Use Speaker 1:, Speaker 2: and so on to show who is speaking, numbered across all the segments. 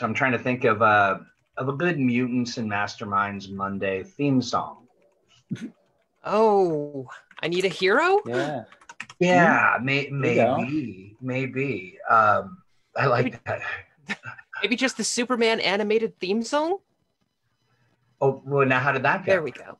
Speaker 1: So I'm trying to think of a of a good mutants and masterminds Monday theme song.
Speaker 2: Oh, I need a hero.
Speaker 3: Yeah.
Speaker 1: Yeah, may,
Speaker 3: There you
Speaker 1: maybe, maybe. Um, I like that.
Speaker 2: Maybe just the Superman animated theme song.
Speaker 1: Oh, well, now how did that go?
Speaker 2: There we go.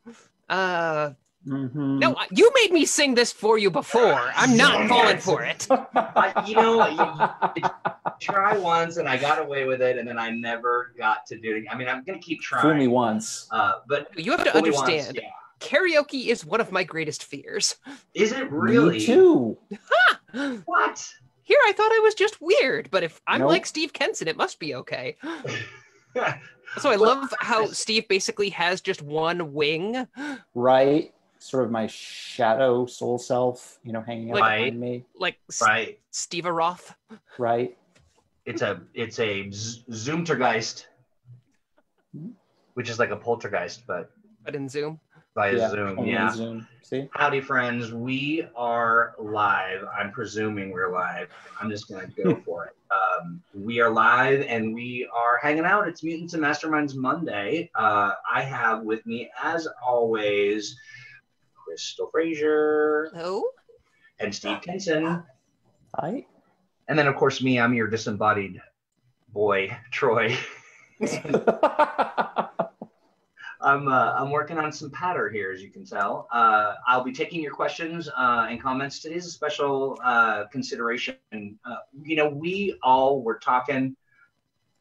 Speaker 2: Uh,
Speaker 3: Mhm.
Speaker 2: no, you made me sing this for you before. I'm not
Speaker 1: Yes.
Speaker 2: falling for it.
Speaker 1: I, you know, you, you try once and I got away with it, and then I never got to do it. I mean, I'm gonna keep trying.
Speaker 3: Fool me once.
Speaker 1: Uh, but
Speaker 2: You have to
Speaker 1: only once,
Speaker 2: understand.
Speaker 1: yeah.
Speaker 2: Karaoke is one of my greatest fears.
Speaker 1: Is it really?
Speaker 3: Me too.
Speaker 1: What?
Speaker 2: Here, I thought I was just weird, but if I'm
Speaker 3: Nope.
Speaker 2: like Steve Kenson, it must be okay. So I love how Steve basically has just one wing.
Speaker 3: Right. Sort of my shadow soul self, you know, hanging out
Speaker 2: Like-
Speaker 3: behind me.
Speaker 2: like S-
Speaker 1: right.
Speaker 2: Steve Roth.
Speaker 3: Right.
Speaker 1: It's a it's a z- Zoomtergeist, which is like a poltergeist, but
Speaker 2: but in Zoom.
Speaker 1: via
Speaker 3: yeah.
Speaker 1: Zoom. Yeah.
Speaker 3: Zoom. See?
Speaker 1: Howdy, friends. We are live. I'm presuming we're live. I'm just going to go for it. Um, we are live and we are hanging out. It's Mutants and Masterminds Monday. Uh, I have with me, as always, Crystal Frasier
Speaker 2: Oh,
Speaker 1: and Steve Kenson.
Speaker 3: Hi.
Speaker 1: And then, of course, me. I'm your disembodied boy, Troy. I'm uh, I'm working on some patter here, as you can tell. Uh, I'll be taking your questions uh, and comments. Today's a special uh, consideration. Uh, you know, we all were talking,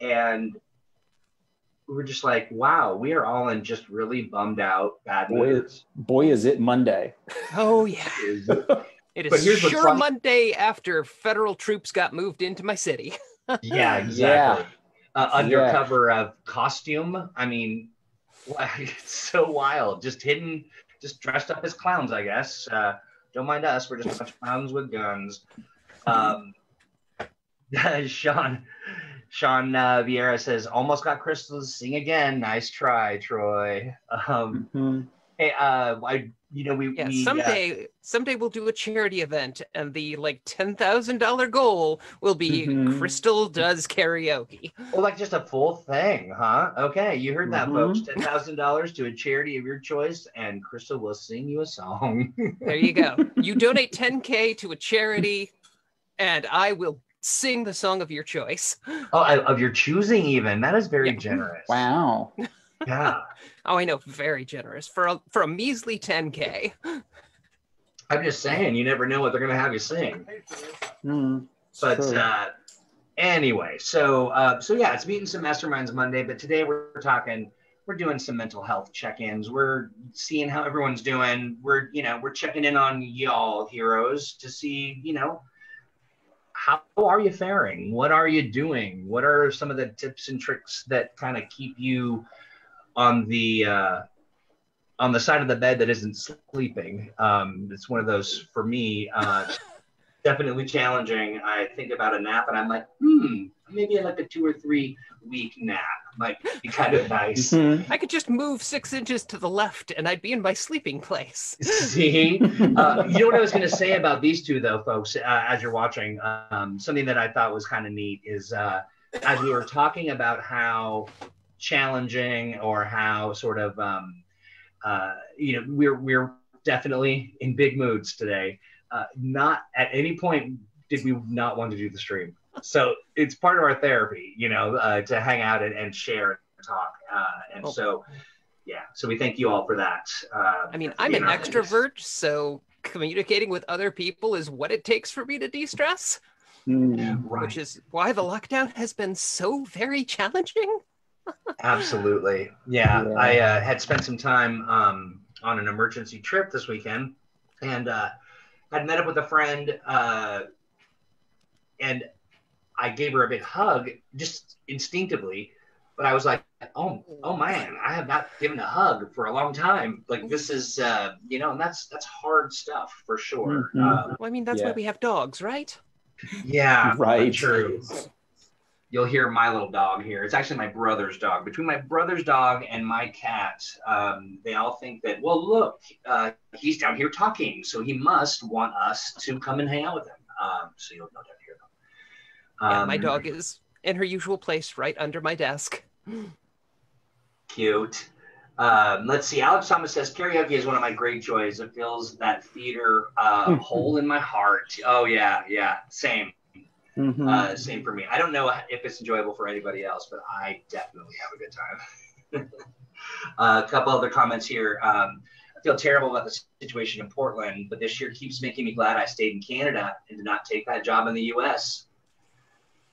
Speaker 1: and we were just like, "Wow, we are all in just really bummed out, bad
Speaker 3: Boy,
Speaker 1: moods."
Speaker 3: boy, is it Monday.
Speaker 2: oh yeah.
Speaker 1: Is-
Speaker 2: It
Speaker 1: But here's
Speaker 2: sure
Speaker 1: funny-
Speaker 2: Monday after federal troops got moved into my city.
Speaker 1: yeah, exactly. Uh, under
Speaker 3: Yeah.
Speaker 1: cover of costume. I mean, it's so wild. Just hidden, just dressed up as clowns, I guess. Uh, don't mind us. We're just a bunch of clowns with guns. Um, Sean, Sean uh, Vieira says, almost got Crystal to sing again. Nice try, Troy. Um,
Speaker 3: Mhm.
Speaker 1: Hey, uh, I, you know, we,
Speaker 2: Yeah,
Speaker 1: we uh,
Speaker 2: someday someday we'll do a charity event and the like ten thousand dollar goal will be
Speaker 3: Mhm.
Speaker 2: Crystal does karaoke.
Speaker 1: Oh, like just a full thing, huh? Okay, you heard that,
Speaker 3: Mhm.
Speaker 1: folks. Ten thousand dollars to a charity of your choice, and Crystal will sing you a song.
Speaker 2: There you go. You donate 10k to a charity, and I will sing the song of your choice.
Speaker 1: oh, I- of your choosing, even that is very
Speaker 2: Yeah.
Speaker 1: generous.
Speaker 3: Wow.
Speaker 1: Yeah,
Speaker 2: Oh, I know, very generous for a for a measly 10k.
Speaker 1: I'm just saying, you never know what they're gonna have you sing.
Speaker 3: Mm,
Speaker 1: But
Speaker 3: true.
Speaker 1: uh, anyway, so uh, so yeah, it's Mutants and Masterminds Monday, but today we're talking. We're doing some mental health check-ins. We're seeing how everyone's doing. We're you know we're checking in on y'all heroes to see you know how are you faring? What are you doing? What are some of the tips and tricks that kind of keep you on the uh, on the side of the bed that isn't sleeping? Um, it's one of those for me. Uh, definitely challenging. I think about a nap and I'm like, hmm, maybe like a two or three week nap might be kind of nice.
Speaker 3: Mhm.
Speaker 2: I could just move six inches to the left, and I'd be in my sleeping place.
Speaker 1: See, uh, you know what I was going to say about these two, though, folks, uh, as you're watching, um, something that I thought was kind of neat is uh, as we were talking about how challenging or how sort of, um, uh, you know, we're, we're definitely in big moods today. Uh, not at any point did we not want to do the stream. So it's part of our therapy, you know, uh, to hang out and, and share and talk. Uh, and
Speaker 2: Oh.
Speaker 1: so, yeah, so we thank you all for that. Uh,
Speaker 2: I mean, I'm an
Speaker 1: know,
Speaker 2: extrovert, so communicating with other people is what it takes for me to de-stress,
Speaker 3: Mm.
Speaker 1: Right.
Speaker 2: which is why the lockdown has been so very challenging.
Speaker 1: Absolutely. Yeah.
Speaker 3: Yeah.
Speaker 1: I uh, had spent some time um, on an emergency trip this weekend and uh, I'd met up with a friend uh, and I gave her a big hug just instinctively. But I was like, oh, oh man, I have not given a hug for a long time. Like this is, uh, you know, and that's that's hard stuff for sure.
Speaker 3: Mhm.
Speaker 1: Uh,
Speaker 2: Well, I mean, that's why we have dogs, right?
Speaker 1: yeah,
Speaker 3: Right.
Speaker 1: True. You'll hear my little dog here. It's actually my brother's dog. Between my brother's dog and my cat, um, they all think that, well, look, uh, he's down here talking, so he must want us to come and hang out with him. Um, so you'll no doubt hear them.
Speaker 2: yeah, my
Speaker 1: Um,
Speaker 2: dog is in her usual place, right under my desk.
Speaker 1: Cute. Um, let's see. Alex Thomas says karaoke is one of my great joys. It fills that theater uh, hole in my heart. Oh yeah, yeah. Same.
Speaker 3: Mhm.
Speaker 1: Uh, same for me. I don't know if it's enjoyable for anybody else, but I definitely have a good time. uh, a couple other comments here. Um, I feel terrible about the situation in Portland, but this year keeps making me glad I stayed in Canada and did not take that job in the U.S.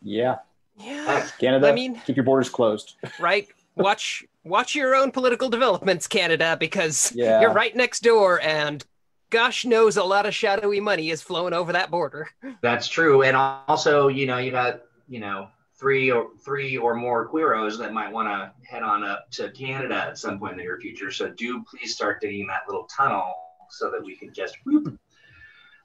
Speaker 3: yeah,
Speaker 2: Yeah.
Speaker 3: Canada.
Speaker 2: I mean-
Speaker 3: keep your borders closed.
Speaker 2: right? Watch watch your own political developments, Canada, because
Speaker 3: Yeah.
Speaker 2: you're right next door, and gosh knows a lot of shadowy money is flowing over that border.
Speaker 1: That's true, and also, you know, you got you know three or three or more queeros that might want to head on up to Canada at some point in the near future. So do please start digging that little tunnel so that we can just. Whoop.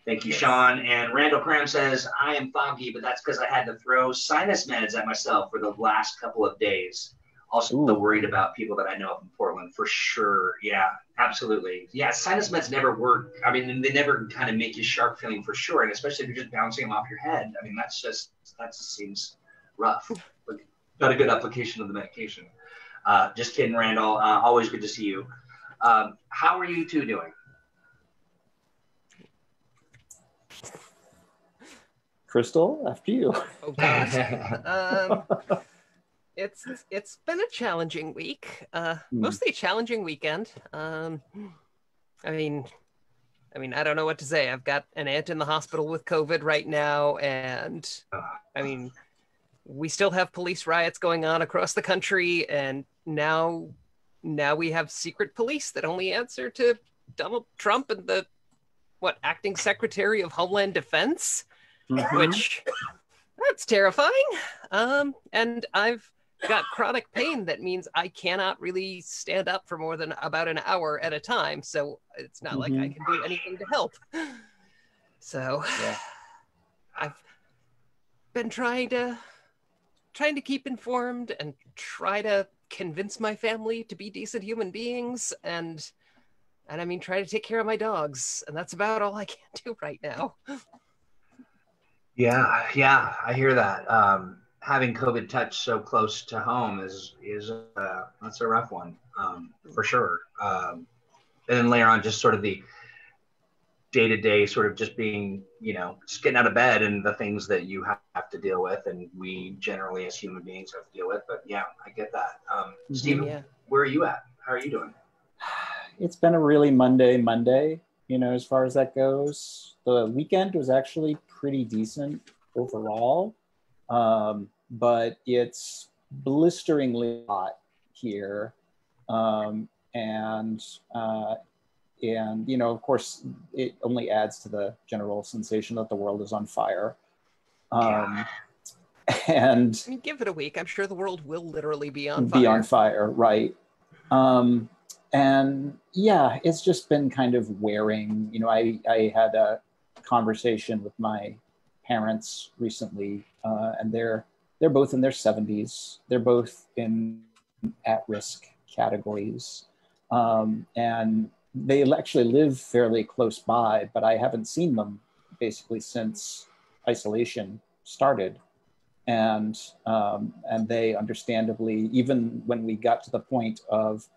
Speaker 1: Thank you, Sean. And Randall Cram says I am foggy, but that's because I had to throw sinus meds at myself for the last couple of days. Also
Speaker 3: Ooh.
Speaker 1: worried about people that I know up in Portland for sure. Yeah, absolutely. Yeah, sinus meds never work. I mean, they never kind of make you sharp feeling for sure, and especially if you're just bouncing them off your head. I mean, that's just that just seems rough. But not a good application of the medication. Uh, just kidding, Randall. Uh, always good to see you. Um, how are you two doing?
Speaker 3: Crystal, after you.
Speaker 2: Oh gosh. um, it's it's been a challenging week. Uh,
Speaker 3: Hmm.
Speaker 2: mostly a challenging weekend. Um, I mean, I mean, I don't know what to say. I've got an aunt in the hospital with COVID right now, and I mean, we still have police riots going on across the country, and now now we have secret police that only answer to Donald Trump and the what acting secretary of Homeland Defense
Speaker 3: Mhm.
Speaker 2: which that's terrifying. Um, and I've got chronic pain that means I cannot really stand up for more than about an hour at a time. So it's not like I
Speaker 3: Mhm.
Speaker 2: can do anything to help. So
Speaker 3: Yeah.
Speaker 2: I've been trying to trying to keep informed and try to convince my family to be decent human beings and and I mean try to take care of my dogs and that's about all I can do right now.
Speaker 1: Yeah, yeah, I hear that. Um, having COVID touch so close to home is is uh, that's a rough one um, for sure. Um, and then later on, just sort of the day to day, sort of just being, you know, just getting out of bed and the things that you have, to deal with, and we generally as human beings have to deal with. But yeah, I get that. Um,
Speaker 3: Mhm.
Speaker 1: Stephen,
Speaker 2: Yeah.
Speaker 1: where are you at? How are you doing?
Speaker 3: it's been a really Monday Monday, you know, as far as that goes. The weekend was actually pretty decent overall, um, but it's blisteringly hot here, um, and uh, and you know, of course, it only adds to the general sensation that the world is on fire. Um, and
Speaker 2: I mean, give it a week. I'm sure the world will literally be on
Speaker 3: be
Speaker 2: fire.
Speaker 3: on fire, right? Um, and yeah, it's just been kind of wearing. You know, I I had a conversation with my parents recently, uh, and they're they're both in their 70s. They're both in at-risk categories, um, and they actually live fairly close by. But I haven't seen them basically since isolation started and um, and they understandably even when we got to the point of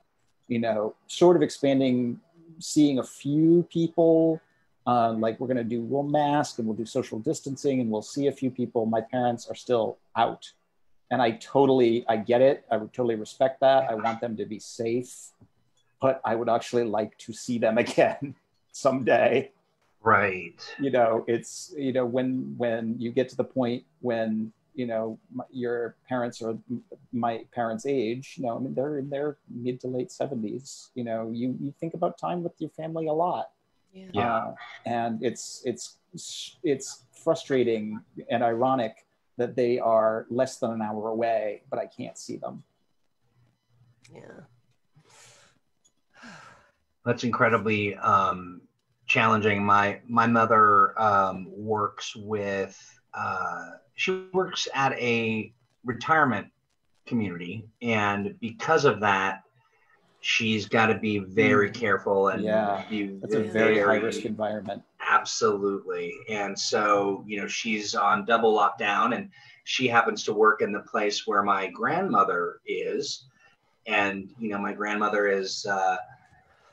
Speaker 3: you know sort of expanding seeing a few people uh, like we're going to do we'll mask and we'll do social distancing and we'll see a few people. My parents are still out. And i totally i get it. I would totally respect that. I want them to be safe but i would actually like to see them again someday.
Speaker 1: Right.
Speaker 3: you know it's you know when when you get to the point when you know m- your parents or my parents age you know i mean they're in their mid to late 70s you know you you think about time with your family a lot
Speaker 2: Yeah.
Speaker 1: Yeah.
Speaker 3: uh, and it's it's it's frustrating and ironic that they are less than an hour away but i can't see them
Speaker 2: Yeah.
Speaker 1: That's incredibly um, challenging. My my mother um, works with. Uh, she works at a retirement community, and because of that, she's got to be very careful and
Speaker 3: Yeah,
Speaker 1: be
Speaker 3: that's a very high risk environment
Speaker 1: absolutely. And so, you know, she's on double lockdown and she happens to work in the place where my grandmother is. And, you know, my grandmother is, uh,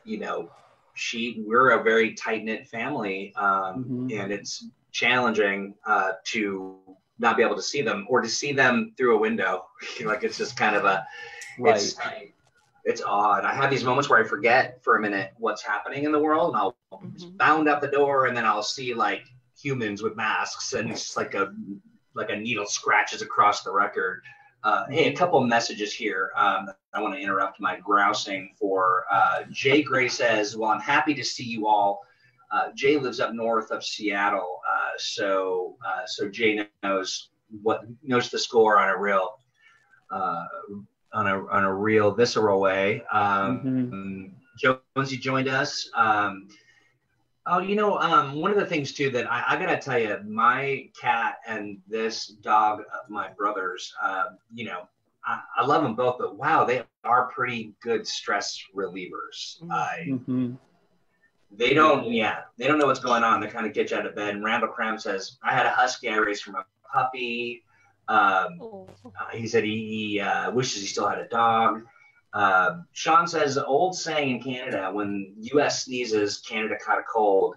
Speaker 1: you know, she, we're a very tight knit family. Um, mm-hmm. And it's challenging uh, to not be able to see them or to see them through a window. like it's just kind of a, right. it's, it's odd. I have these moments where I forget for a minute what's happening in the world, and I'll mm-hmm. bound out the door, and then I'll see like humans with masks, and it's like a like a needle scratches across the record. Uh, hey, a couple messages here. Um, I want to interrupt my grousing for uh, Jay Gray says, "Well, I'm happy to see you all." Uh, Jay lives up north of Seattle, uh, so uh, so Jay knows what knows the score on a real uh, on a on a real visceral way. Um, mm-hmm. Jonesy joined us. Um, oh, you know, um, one of the things too that I, I, gotta tell you, my cat and this dog, of my brother's, uh, you know, I, I, love them both, but wow, they are pretty good stress relievers. Mm-hmm. they don't, yeah, they don't know what's going on. They kind of get you out of bed. And Randall Cram says, I had a husky I raised from a puppy. Um, oh. uh, he said he, he uh, wishes he still had a dog. Uh, Sean says the old saying in Canada: when U.S. sneezes, Canada caught a cold.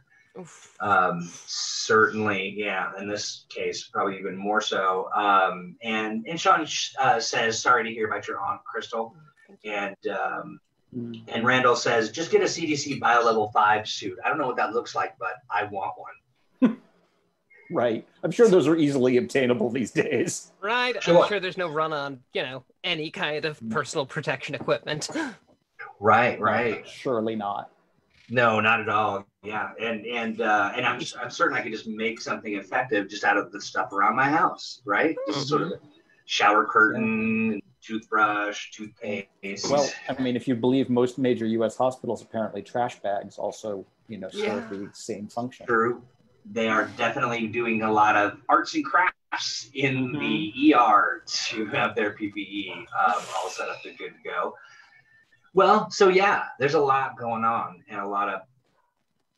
Speaker 1: Um, certainly, yeah. In this case, probably even more so. Um, and and Sean uh, says, "Sorry to hear about your aunt, Crystal." And um, mm. and Randall says, "Just get a CDC Bio Level Five suit. I don't know what that looks like, but I want one."
Speaker 3: Right. I'm sure those are easily obtainable these days.
Speaker 2: Right. Sure. I'm sure there's no run on, you know, any kind of personal protection equipment.
Speaker 1: right, right.
Speaker 3: Surely not.
Speaker 1: No, not at all. Yeah, and and uh, and I'm just, I'm certain I could just make something effective just out of the stuff around my house, right? Just mm-hmm. sort of shower curtain, toothbrush, toothpaste.
Speaker 3: Well, I mean, if you believe most major U.S. hospitals, apparently trash bags also, you know, serve yeah. the same function.
Speaker 1: True, they are definitely doing a lot of arts and crafts in mm-hmm. the ER to have their PPE um, all set up and good to go. Well, so yeah, there's a lot going on and a lot of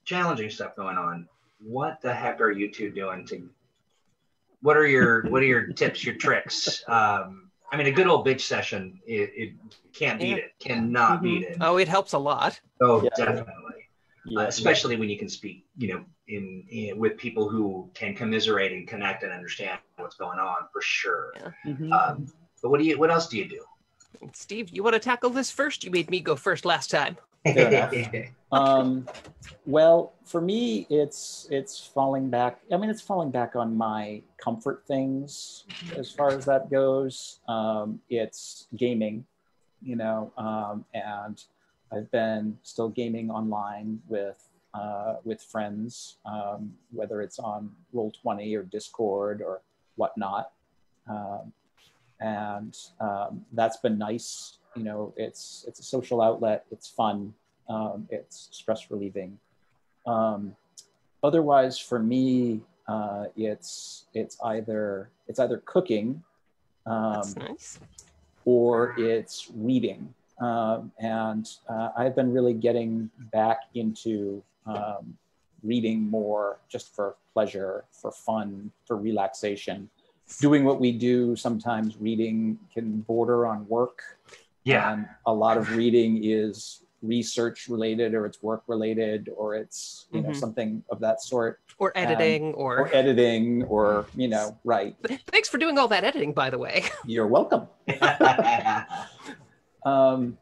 Speaker 1: challenging stuff going on. What the heck are you two doing to? What are your What are your tips, your tricks? Um, I mean, a good old bitch session, it, it can't beat yeah. it. Cannot mm-hmm. beat it.
Speaker 2: Oh, it helps a lot.
Speaker 1: Oh, yeah. definitely. Yeah. Uh, especially when you can speak, you know, in, in, with people who can commiserate and connect and understand what's going on for sure. Yeah. Mm-hmm. Um, but what do you? What else do you do?
Speaker 2: Steve, you want to tackle this first? You made me go first last time.
Speaker 3: um, well, for me, it's it's falling back. I mean, it's falling back on my comfort things as far as that goes. Um, it's gaming, you know, um, and I've been still gaming online with uh, with friends, um, whether it's on Roll20 or Discord or whatnot. Um, and um, that's been nice. You know, it's it's a social outlet. It's fun. Um, it's stress relieving. Um, otherwise, for me, uh, it's it's either it's either cooking,
Speaker 2: um, nice.
Speaker 3: or it's reading. Um, and uh, I've been really getting back into um, reading more just for pleasure, for fun, for relaxation. Doing what we do, sometimes reading can border on work.
Speaker 1: Yeah.
Speaker 3: And a lot of reading is research related or it's work related or it's you know mm-hmm. something of that sort
Speaker 2: or editing or...
Speaker 3: or editing or you know right
Speaker 2: thanks for doing all that editing by the way
Speaker 3: you're welcome um,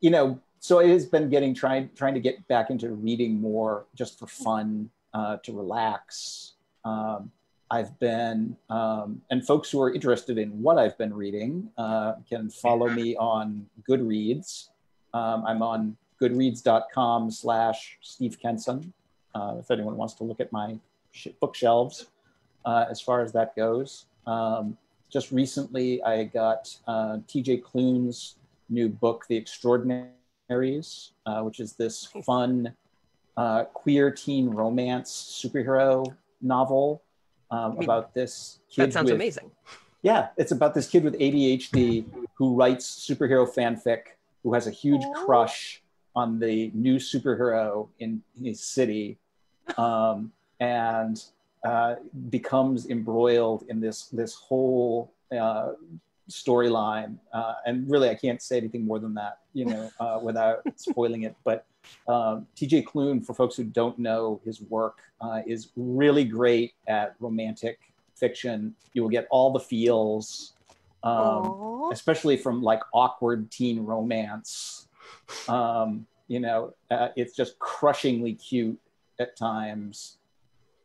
Speaker 3: you know so it has been getting trying trying to get back into reading more just for fun uh, to relax. Um, i've been um, and folks who are interested in what i've been reading uh, can follow me on goodreads. Um, i'm on goodreads.com slash steve kenson uh, if anyone wants to look at my bookshelves uh, as far as that goes. Um, just recently i got uh, tj klune's new book the extraordinary uh, which is this fun uh, queer teen romance superhero novel um, about this
Speaker 2: kid. That sounds with, amazing.
Speaker 3: Yeah, it's about this kid with ADHD who writes superhero fanfic, who has a huge Aww. crush on the new superhero in his city. Um, and uh, becomes embroiled in this this whole uh, storyline. Uh, and really, I can't say anything more than that, you know, uh, without spoiling it. But um, T.J. Klune, for folks who don't know his work, uh, is really great at romantic fiction. You will get all the feels, um, especially from like awkward teen romance. Um, you know, uh, it's just crushingly cute at times.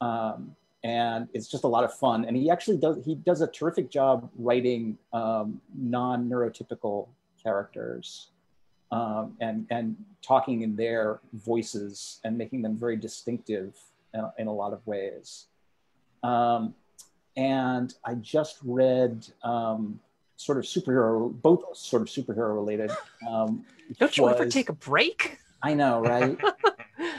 Speaker 3: Um, and it's just a lot of fun. And he actually does he does a terrific job writing um, non neurotypical characters um, and and talking in their voices and making them very distinctive in, in a lot of ways. Um, and I just read um, sort of superhero, both sort of superhero related. Um,
Speaker 2: Don't you was, ever take a break?
Speaker 3: I know, right?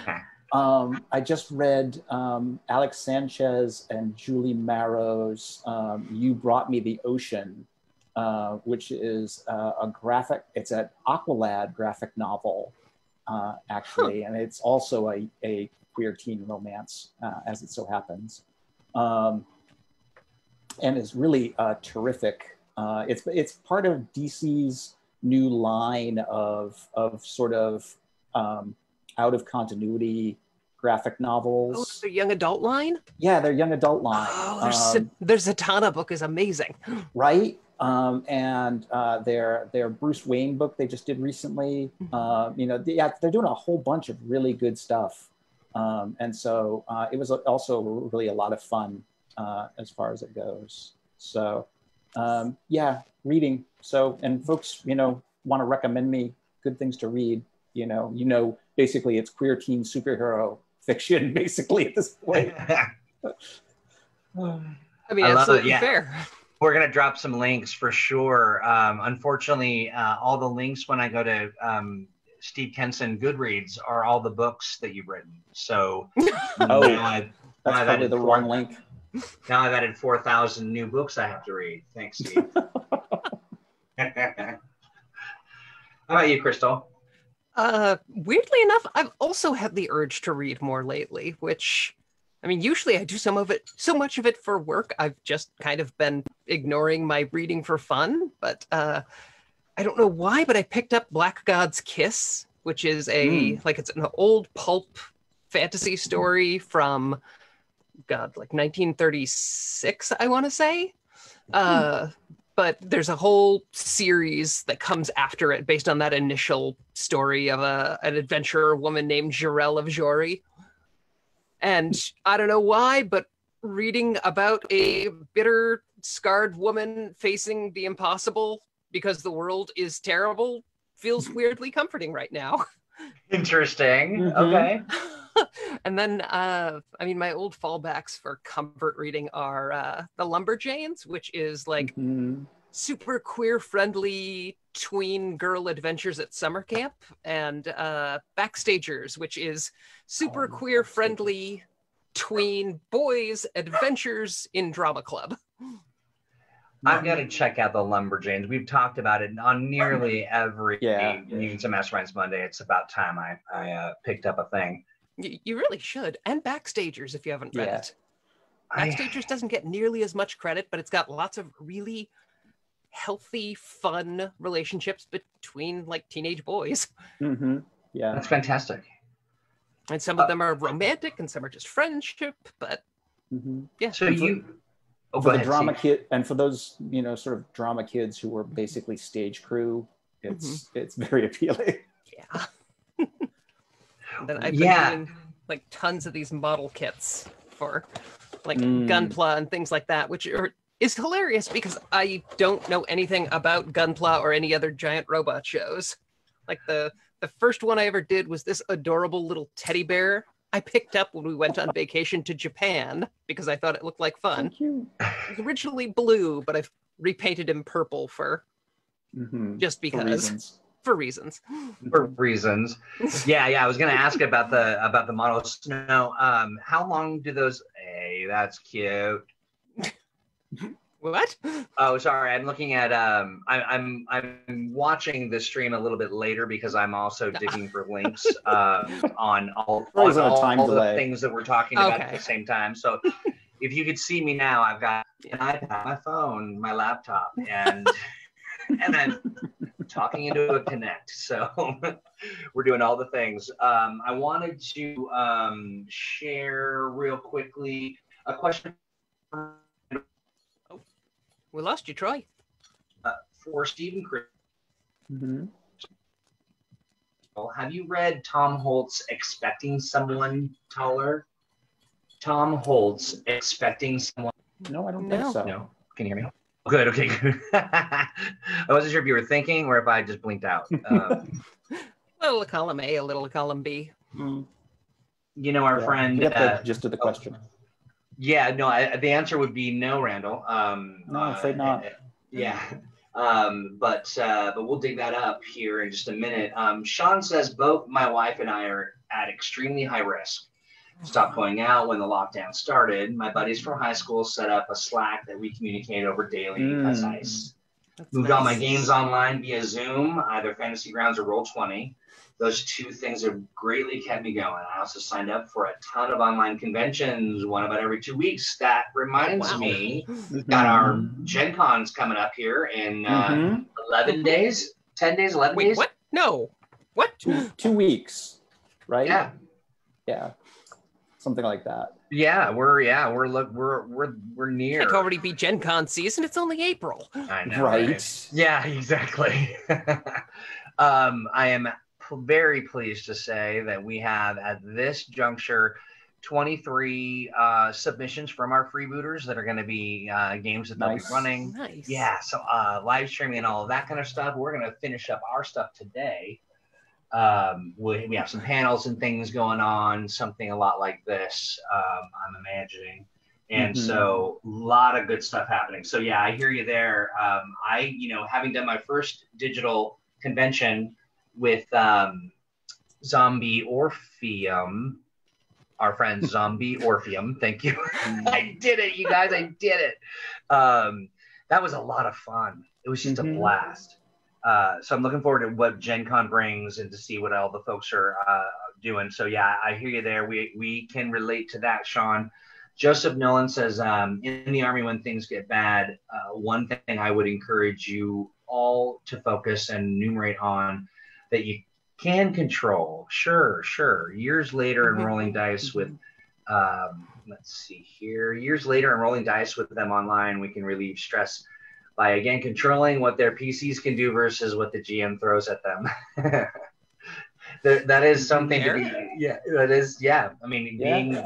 Speaker 3: Um, I just read um, Alex Sanchez and Julie Maroh's um, "You Brought Me the Ocean," uh, which is uh, a graphic. It's an Aqualad graphic novel, uh, actually, huh. and it's also a, a queer teen romance, uh, as it so happens, um, and is really uh, terrific. Uh, it's it's part of DC's new line of of sort of um, out of continuity graphic novels.
Speaker 2: Oh, their young adult line?
Speaker 3: Yeah, their young adult line.
Speaker 2: Oh, their, um, their Zatanna book is amazing.
Speaker 3: Right? Um, and uh, their their Bruce Wayne book they just did recently. Mm-hmm. Uh, you know, they, yeah, they're doing a whole bunch of really good stuff. Um, and so uh, it was also really a lot of fun uh, as far as it goes. So um, yeah, reading. So and folks, you know, want to recommend me good things to read you know, you know, basically it's queer teen superhero fiction, basically at this point. I
Speaker 2: mean, I absolutely yeah. fair.
Speaker 1: We're gonna drop some links for sure. Um, unfortunately, uh, all the links when I go to um, Steve Kenson Goodreads are all the books that you've written. So,
Speaker 3: oh, I, that's probably the wrong link.
Speaker 1: Now I've added four thousand new books I have to read. Thanks, Steve. How about you, Crystal?
Speaker 2: Uh, weirdly enough, I've also had the urge to read more lately, which I mean, usually I do some of it, so much of it for work. I've just kind of been ignoring my reading for fun, but uh, I don't know why, but I picked up Black God's Kiss, which is a mm. like it's an old pulp fantasy story from God, like 1936, I want to say. Uh, but there's a whole series that comes after it based on that initial story of a an adventurer woman named Jirel of Joiry. And I don't know why, but reading about a bitter, scarred woman facing the impossible because the world is terrible feels weirdly comforting right now.
Speaker 1: Interesting. Mm-hmm. Okay.
Speaker 2: and then uh i mean my old fallbacks for comfort reading are uh the lumberjanes which is like mm-hmm. super queer friendly tween girl adventures at summer camp and uh backstagers which is super oh, queer friendly tween boys adventures in drama club
Speaker 1: I've got to check out the Lumberjanes. We've talked about it on nearly every yeah, Mutants and Masterminds Monday. It's about time I, I uh, picked up a thing.
Speaker 2: You, you really should. And Backstagers, if you haven't read yeah. it. Backstagers I... doesn't get nearly as much credit, but it's got lots of really healthy, fun relationships between like teenage boys.
Speaker 3: Mm-hmm. Yeah.
Speaker 1: That's fantastic.
Speaker 2: And some of uh, them are romantic and some are just friendship, but mm-hmm. yeah.
Speaker 1: So you.
Speaker 3: Oh, for the ahead, drama kid and for those you know sort of drama kids who were basically stage crew it's mm-hmm. it's very appealing
Speaker 2: yeah then I've yeah. been doing like tons of these model kits for like mm. Gunpla and things like that, which are is hilarious because I don't know anything about Gunpla or any other giant robot shows. Like the the first one I ever did was this adorable little teddy bear I picked up when we went on vacation to Japan because I thought it looked like fun. It was originally blue, but I've repainted him purple for mm-hmm. just because for reasons.
Speaker 1: For reasons. Yeah, yeah. I was gonna ask about the about the model snow. Um, how long do those? Hey, that's cute.
Speaker 2: What?
Speaker 1: Oh, sorry. I'm looking at. Um, I, I'm I'm watching the stream a little bit later because I'm also digging for links um, on all, on
Speaker 3: on
Speaker 1: all,
Speaker 3: time
Speaker 1: all the things that we're talking about at the same time. So, if you could see me now, I've got an iPad, my phone, my laptop, and and then talking into a Connect. So we're doing all the things. Um, I wanted to um, share real quickly a question Oh,
Speaker 2: We lost you, Troy.
Speaker 1: for Stephen Chris.
Speaker 3: Mm-hmm.
Speaker 1: Have you read Tom Holt's Expecting Someone Taller? Tom Holt's Expecting Someone.
Speaker 3: No, I don't
Speaker 2: No.
Speaker 3: think so.
Speaker 1: No. Can you hear me? Good. Okay. Good. I wasn't sure if you were thinking or if I just blinked out. Um,
Speaker 2: A little column A, a little column B.
Speaker 3: Mm,
Speaker 1: you know, our
Speaker 3: yeah.
Speaker 1: friend.
Speaker 3: Get
Speaker 1: uh,
Speaker 3: the gist of the question.
Speaker 1: Yeah, no, I, the answer would be no, Randall. Um,
Speaker 3: No, I'm afraid not.
Speaker 1: Yeah, um, but uh, but we'll dig that up here in just a minute. Um, Sean says both my wife and I are at extremely high risk. Stopped going out when the lockdown started. My buddies from high school set up a Slack that we communicate over daily. That's
Speaker 3: Mm.
Speaker 1: nice.
Speaker 2: That's
Speaker 1: Moved all my games online via Zoom, either Fantasy Grounds or Roll20. Those two things have greatly kept me going. I also signed up for a ton of online conventions, one about every two weeks. That reminds
Speaker 2: Wow.
Speaker 1: me, got our
Speaker 3: Mhm.
Speaker 1: Gen Cons coming up here in uh,
Speaker 3: Mhm.
Speaker 1: 11 days, 10 days, 11
Speaker 2: Wait,
Speaker 1: days.
Speaker 2: what? No. What?
Speaker 3: two, two weeks, right?
Speaker 1: Yeah.
Speaker 3: Yeah. Something like that.
Speaker 1: Yeah, we're yeah, we're look we're we're we're near.
Speaker 2: It'd already be Gen Con season. It's only April.
Speaker 1: I know,
Speaker 3: right.
Speaker 1: Yeah, exactly. um, I am very pleased to say that we have at this juncture 23 uh, submissions from our freebooters that are going to be uh, games that they'll
Speaker 3: Nice.
Speaker 1: be running.
Speaker 2: Nice.
Speaker 1: Yeah, so uh, live streaming and all of that kind of stuff. We're going to finish up our stuff today. Um, we, we have some panels and things going on, something a lot like this, um, I'm imagining. And
Speaker 3: Mhm.
Speaker 1: so a lot of good stuff happening. So yeah, I hear you there. Um, I, you know, having done my first digital convention with um, Zombie Orpheus, our friend Zombie Orpheus, thank you. I did it, you guys. I did it. Um, that was a lot of fun. It was just a
Speaker 3: Mhm.
Speaker 1: blast. Uh, so I'm looking forward to what Gen Con brings and to see what all the folks are uh, doing. So yeah, I hear you there. We we can relate to that, Sean. Joseph Nolan says, um, in the army, when things get bad, uh, one thing I would encourage you all to focus and enumerate on that you can control. Sure, sure. Years later, in
Speaker 2: Mhm.
Speaker 1: rolling dice with um, let's see here. Years later, and rolling dice with them online, we can relieve stress by again controlling what their PCs can do versus what the GM throws at them. that, that is something to be. Yeah, that is. Yeah, I mean,
Speaker 3: Yeah.
Speaker 1: being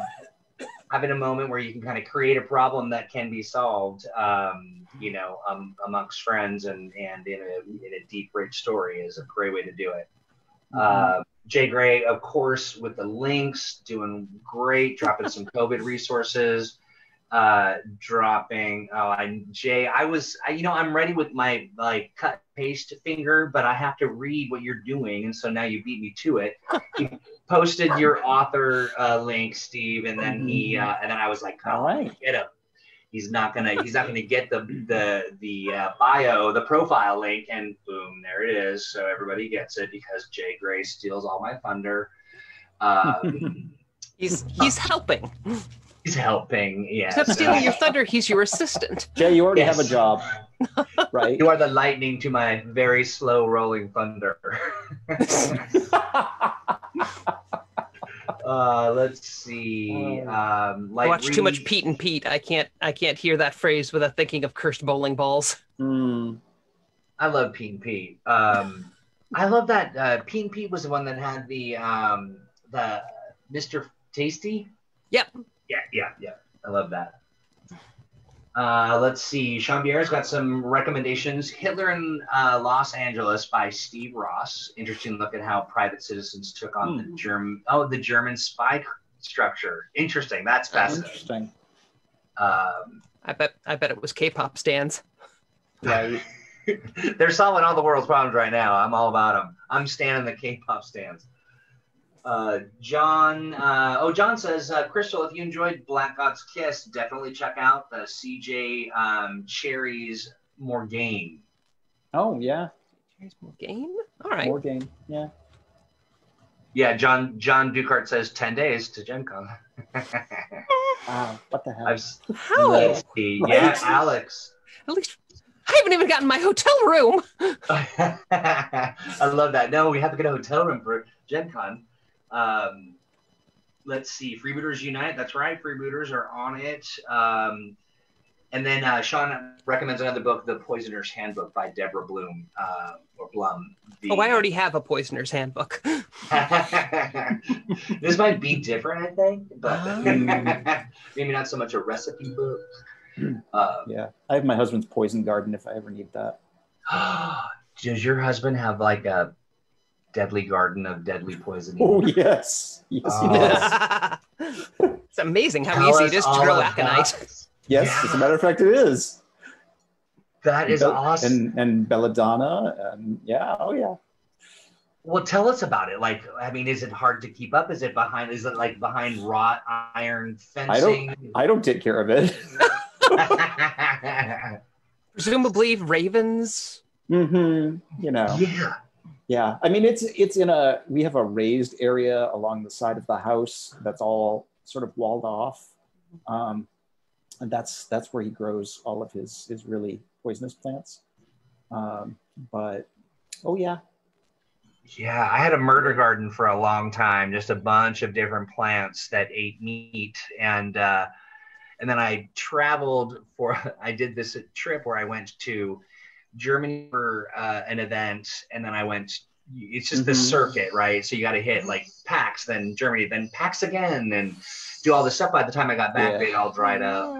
Speaker 1: having a moment where you can kind of create a problem that can be solved. Um, you know, um, amongst friends and and in a in a deep, rich story is a great way to do it. Uh, Jay Gray, of course, with the links, doing great, dropping some COVID resources, uh, dropping. Oh, I Jay, I was, I, you know, I'm ready with my like cut paste finger, but I have to read what you're doing, and so now you beat me to it. you posted your author uh, link, Steve, and then he, uh, and then I was like, oh,
Speaker 3: All right.
Speaker 1: get him. He's not gonna. He's not gonna get the the the uh, bio, the profile link, and boom, there it is. So everybody gets it because Jay Gray steals all my thunder. Um,
Speaker 2: He's he's helping.
Speaker 1: He's helping. Yes.
Speaker 2: Except stealing your thunder, he's your assistant.
Speaker 3: Jay, you already have a job, right?
Speaker 1: You are the lightning to my very slow rolling thunder. uh, let's see. Um,
Speaker 2: I
Speaker 1: like
Speaker 2: watch too much Pete and Pete. I can't I can't hear that phrase without thinking of cursed bowling balls.
Speaker 3: Hmm.
Speaker 1: I love Pete and Pete. Um, I love that uh, Pete and Pete was the one that had the um, the Mr. Tasty.
Speaker 2: Yep.
Speaker 1: Yeah, yeah, yeah. I love that. Uh, let's see. Sean Bierre's got some recommendations. Hitler in uh, Los Angeles by Steve Ross. Interesting look at how private citizens took on the
Speaker 3: Hmm.
Speaker 1: German oh the German spy structure. Interesting. That's fascinating.
Speaker 3: Interesting.
Speaker 1: Um,
Speaker 2: I bet I bet it was K-pop stands.
Speaker 3: Right.
Speaker 1: They're solving all the world's problems right now. I'm all about them. I'm standing the K-pop stands. Uh, John, uh, oh, John says, uh, Crystal, if you enjoyed Black God's Kiss, definitely check out the CJ um, Cherryh's Morgaine.
Speaker 3: Oh yeah,
Speaker 2: Cherryh's Morgaine. All right.
Speaker 3: more game. Yeah.
Speaker 1: Yeah, John John Ducart says 10 days to Gen Con.
Speaker 3: Wow. What the hell?
Speaker 1: I've
Speaker 2: How?
Speaker 1: let's see. Yeah,
Speaker 3: Right.
Speaker 1: Alex.
Speaker 2: At least I haven't even gotten my hotel room.
Speaker 1: I love that. No, we have to get a hotel room for Gen Con. Um, let's see. Freebooters Unite. That's right. Freebooters are on it. Um, and then uh, Sean recommends another book, The Poisoner's Handbook by Deborah Bloom uh, or Blum. The-
Speaker 2: Oh, I already have a poisoner's handbook.
Speaker 1: this might be different, I think, but maybe not so much a recipe book.
Speaker 3: Hmm.
Speaker 1: Uh,
Speaker 3: Yeah. I have my husband's poison garden if I ever need that.
Speaker 1: does your husband have like a deadly garden of deadly poisoning?
Speaker 3: Oh yes. Yes, he
Speaker 1: Oh.
Speaker 3: does.
Speaker 2: it's amazing how easy
Speaker 1: us
Speaker 2: it is to
Speaker 1: all
Speaker 2: grow aconite.
Speaker 3: Yes,
Speaker 1: Yeah.
Speaker 3: as a matter of fact, it is.
Speaker 1: That is
Speaker 3: Bel-
Speaker 1: awesome.
Speaker 3: And and belladonna and yeah, oh yeah.
Speaker 1: well, tell us about it. Like, I mean, is it hard to keep up? Is it behind? Is it like behind wrought iron fencing?
Speaker 3: I don't I don't take care of it.
Speaker 2: Presumably ravens.
Speaker 3: hmm You know.
Speaker 1: yeah.
Speaker 3: Yeah, I mean it's it's in a we have a raised area along the side of the house that's all sort of walled off, um, and that's that's where he grows all of his his really poisonous plants. Um, but oh yeah,
Speaker 1: Yeah, I had a murder garden for a long time, just a bunch of different plants that ate meat, and uh, and then I traveled for. I did this trip where I went to Germany for uh, an event, and then I went. It's just this
Speaker 3: Mhm.
Speaker 1: circuit, right? So you got to hit like PAX, then Germany, then PAX again, and do all this stuff. By the time I got back,
Speaker 3: Yeah.
Speaker 1: they all dried up.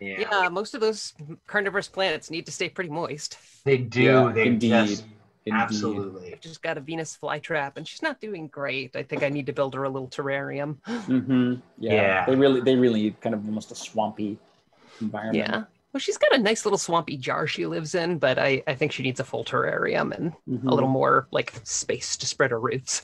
Speaker 1: Yeah,
Speaker 2: Yeah, most of those carnivorous plants need to stay pretty moist.
Speaker 1: they do.
Speaker 3: Yeah,
Speaker 1: they
Speaker 3: indeed.
Speaker 1: just
Speaker 3: indeed.
Speaker 1: absolutely.
Speaker 2: I've just got a Venus flytrap, and she's not doing great. I think I need to build her a little terrarium.
Speaker 3: hmm Yeah.
Speaker 1: Yeah.
Speaker 3: they really they really kind of almost a swampy environment.
Speaker 2: Yeah. Well, she's got a nice little swampy jar she lives in, but I, I think she needs a full terrarium and
Speaker 3: Mhm.
Speaker 2: a little more like space to spread her roots.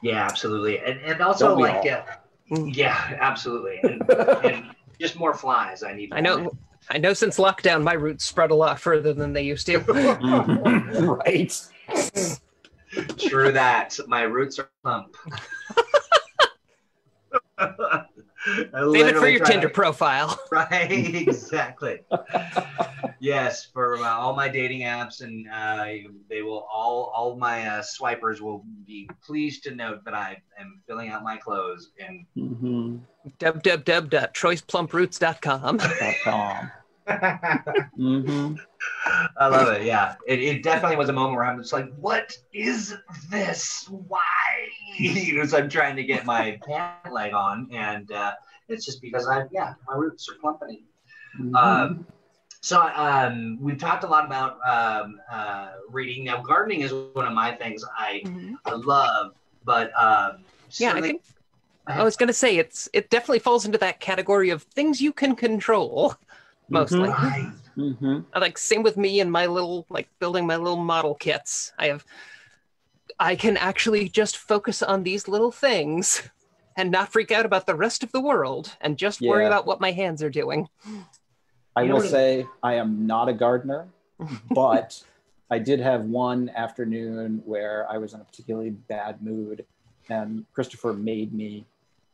Speaker 1: Yeah, absolutely, and and also like yeah,
Speaker 2: Mm.
Speaker 1: yeah, absolutely, and, and just more flies. I need.
Speaker 2: I know I know since lockdown my roots spread a lot further than they used to.
Speaker 3: Mhm. right.
Speaker 1: True that. My roots are plump. I
Speaker 2: Save it for your Tinder
Speaker 1: to-
Speaker 2: profile.
Speaker 1: Right, exactly. yes, for uh, all my dating apps, and uh, they will all all my uh, swipers will be pleased to note that I am filling out my clothes and
Speaker 3: hmm
Speaker 2: www.choiceplumproots.com.
Speaker 3: com. hmm
Speaker 1: I love it. Yeah, it, it definitely was a moment where I'm just like, "What is this? Why?" you know, so I'm trying to get my pant leg on, and uh, it's just because I, yeah, my roots are plumping.
Speaker 3: Mm-hmm.
Speaker 1: Um, so um, we've talked a lot about um, uh, reading. Now, gardening is one of my things I, I love, but um,
Speaker 2: Yeah, I think I was gonna say it's it definitely falls into that category of things you can control. Mostly.
Speaker 1: Right.
Speaker 3: hmm
Speaker 2: I like same with me and my little like building my little model kits. I have I can actually just focus on these little things and not freak out about the rest of the world and just worry about what my hands are doing.
Speaker 3: I will say I am not a gardener, but I did have one afternoon where I was in a particularly bad mood, and Christopher made me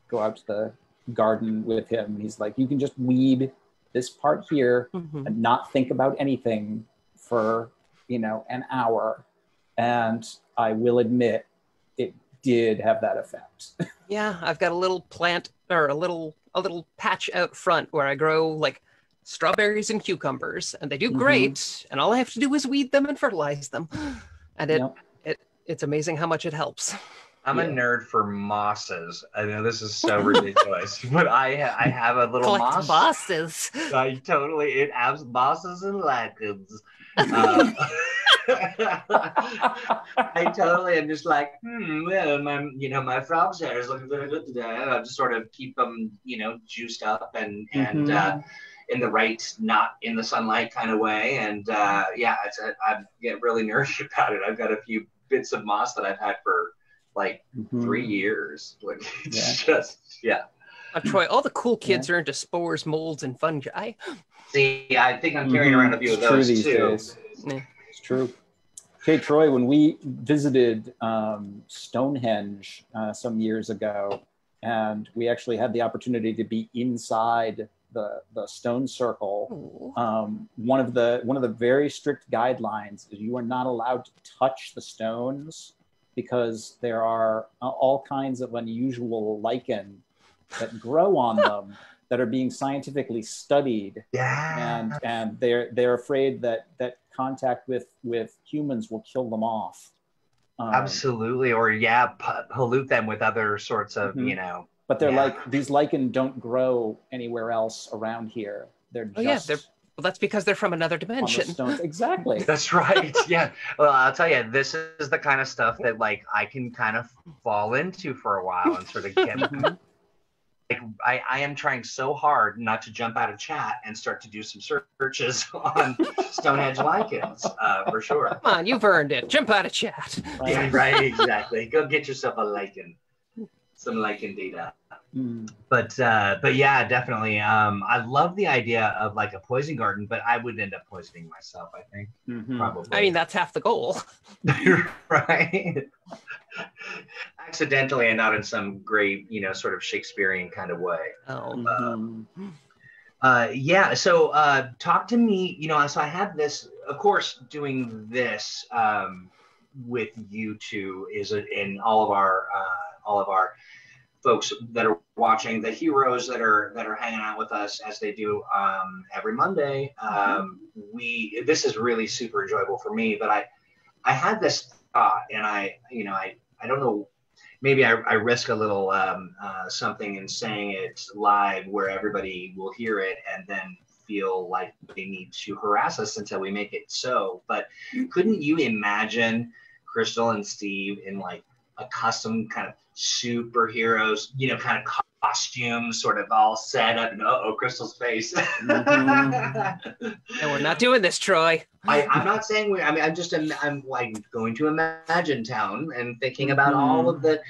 Speaker 3: go out to the garden with him. He's like, "You can just weed this part here
Speaker 2: Mhm.
Speaker 3: and not think about anything for you know an hour," and I will admit it did have that effect.
Speaker 2: Yeah, I've got a little plant or a little a little patch out front where I grow like strawberries and cucumbers and they do
Speaker 3: Mhm.
Speaker 2: great and all I have to do is weed them and fertilize them. And it,
Speaker 3: Yep.
Speaker 2: it it's amazing how much it helps.
Speaker 1: I'm a nerd for mosses. I know this is so ridiculous, but I ha- I have a little
Speaker 2: Collect
Speaker 1: moss.
Speaker 2: bosses.
Speaker 1: I totally it has mosses and lichens. Uh, I totally am just like, hmm, well, my you know my frog's hair is looking very good today. I just sort of keep them, you know, juiced up and and
Speaker 3: Mhm.
Speaker 1: uh, in the right, not in the sunlight kind of way. And uh, yeah, it's a, I get really nerdy about it. I've got a few bits of moss that I've had for like
Speaker 3: Mhm.
Speaker 1: three years. Like it's
Speaker 3: Yeah.
Speaker 1: just yeah.
Speaker 2: Uh, Troy, all the cool kids are into spores, molds, and fungi.
Speaker 1: See, I think I'm carrying
Speaker 3: Mhm.
Speaker 1: around a few of
Speaker 3: It's true
Speaker 1: those
Speaker 3: these
Speaker 1: too.
Speaker 2: Yeah.
Speaker 3: It's true. Okay, Troy, when we visited um, Stonehenge uh, some years ago, and we actually had the opportunity to be inside the, the stone circle, um, one of the one of the very strict guidelines is you are not allowed to touch the stones because there are all kinds of unusual lichen that grow on them that are being scientifically studied
Speaker 1: Yeah.
Speaker 3: and and they're they're afraid that that contact with with humans will kill them off. Um,
Speaker 1: Absolutely. Or yeah, p- pollute them with other sorts of,
Speaker 3: Mhm.
Speaker 1: you know.
Speaker 3: But they're
Speaker 1: Yeah.
Speaker 3: like these lichen don't grow anywhere else around here. They're
Speaker 2: Oh, yeah, they're- Well, that's because they're from another dimension.
Speaker 3: Exactly.
Speaker 1: That's right. yeah. Well, I'll tell you, this is the kind of stuff that like I can kind of fall into for a while and sort of get
Speaker 3: Mhm.
Speaker 1: Like I, I am trying so hard not to jump out of chat and start to do some searches on Stonehenge lichens, uh, for sure.
Speaker 2: Come on, you've earned it. Jump out of chat.
Speaker 3: Right.
Speaker 1: Yeah, right, exactly. Go get yourself a lichen, some lichen data.
Speaker 3: Mm.
Speaker 1: But uh, but yeah, definitely. Um, I love the idea of like a poison garden, but I would end up poisoning myself. I think
Speaker 3: Mhm.
Speaker 1: probably.
Speaker 2: I mean, that's half the goal.
Speaker 1: right? Accidentally and not in some great, you know, sort of Shakespearean kind of way.
Speaker 2: Oh,
Speaker 3: Mhm.
Speaker 1: Uh, yeah. So, uh, talk to me. You know, so I have this. Of course, doing this um, with you two is a, in all of our uh, all of our folks that are watching, the heroes that are that are hanging out with us as they do um, every Monday. Um, we this is really super enjoyable for me. But I I had this thought, and I you know I I don't know maybe I, I risk a little um, uh, something in saying it live where everybody will hear it and then feel like they need to harass us until we make it so. But couldn't you imagine Crystal and Steve in like a custom kind of superheroes, you know, kind of costumes, sort of all set up and oh, Crystal's face.
Speaker 3: Mhm.
Speaker 2: and we're not doing this, Troy.
Speaker 1: I, I'm not saying we. I mean, I'm just. im- I'm like going to Imagine Town and thinking about
Speaker 3: Mhm.
Speaker 1: all of the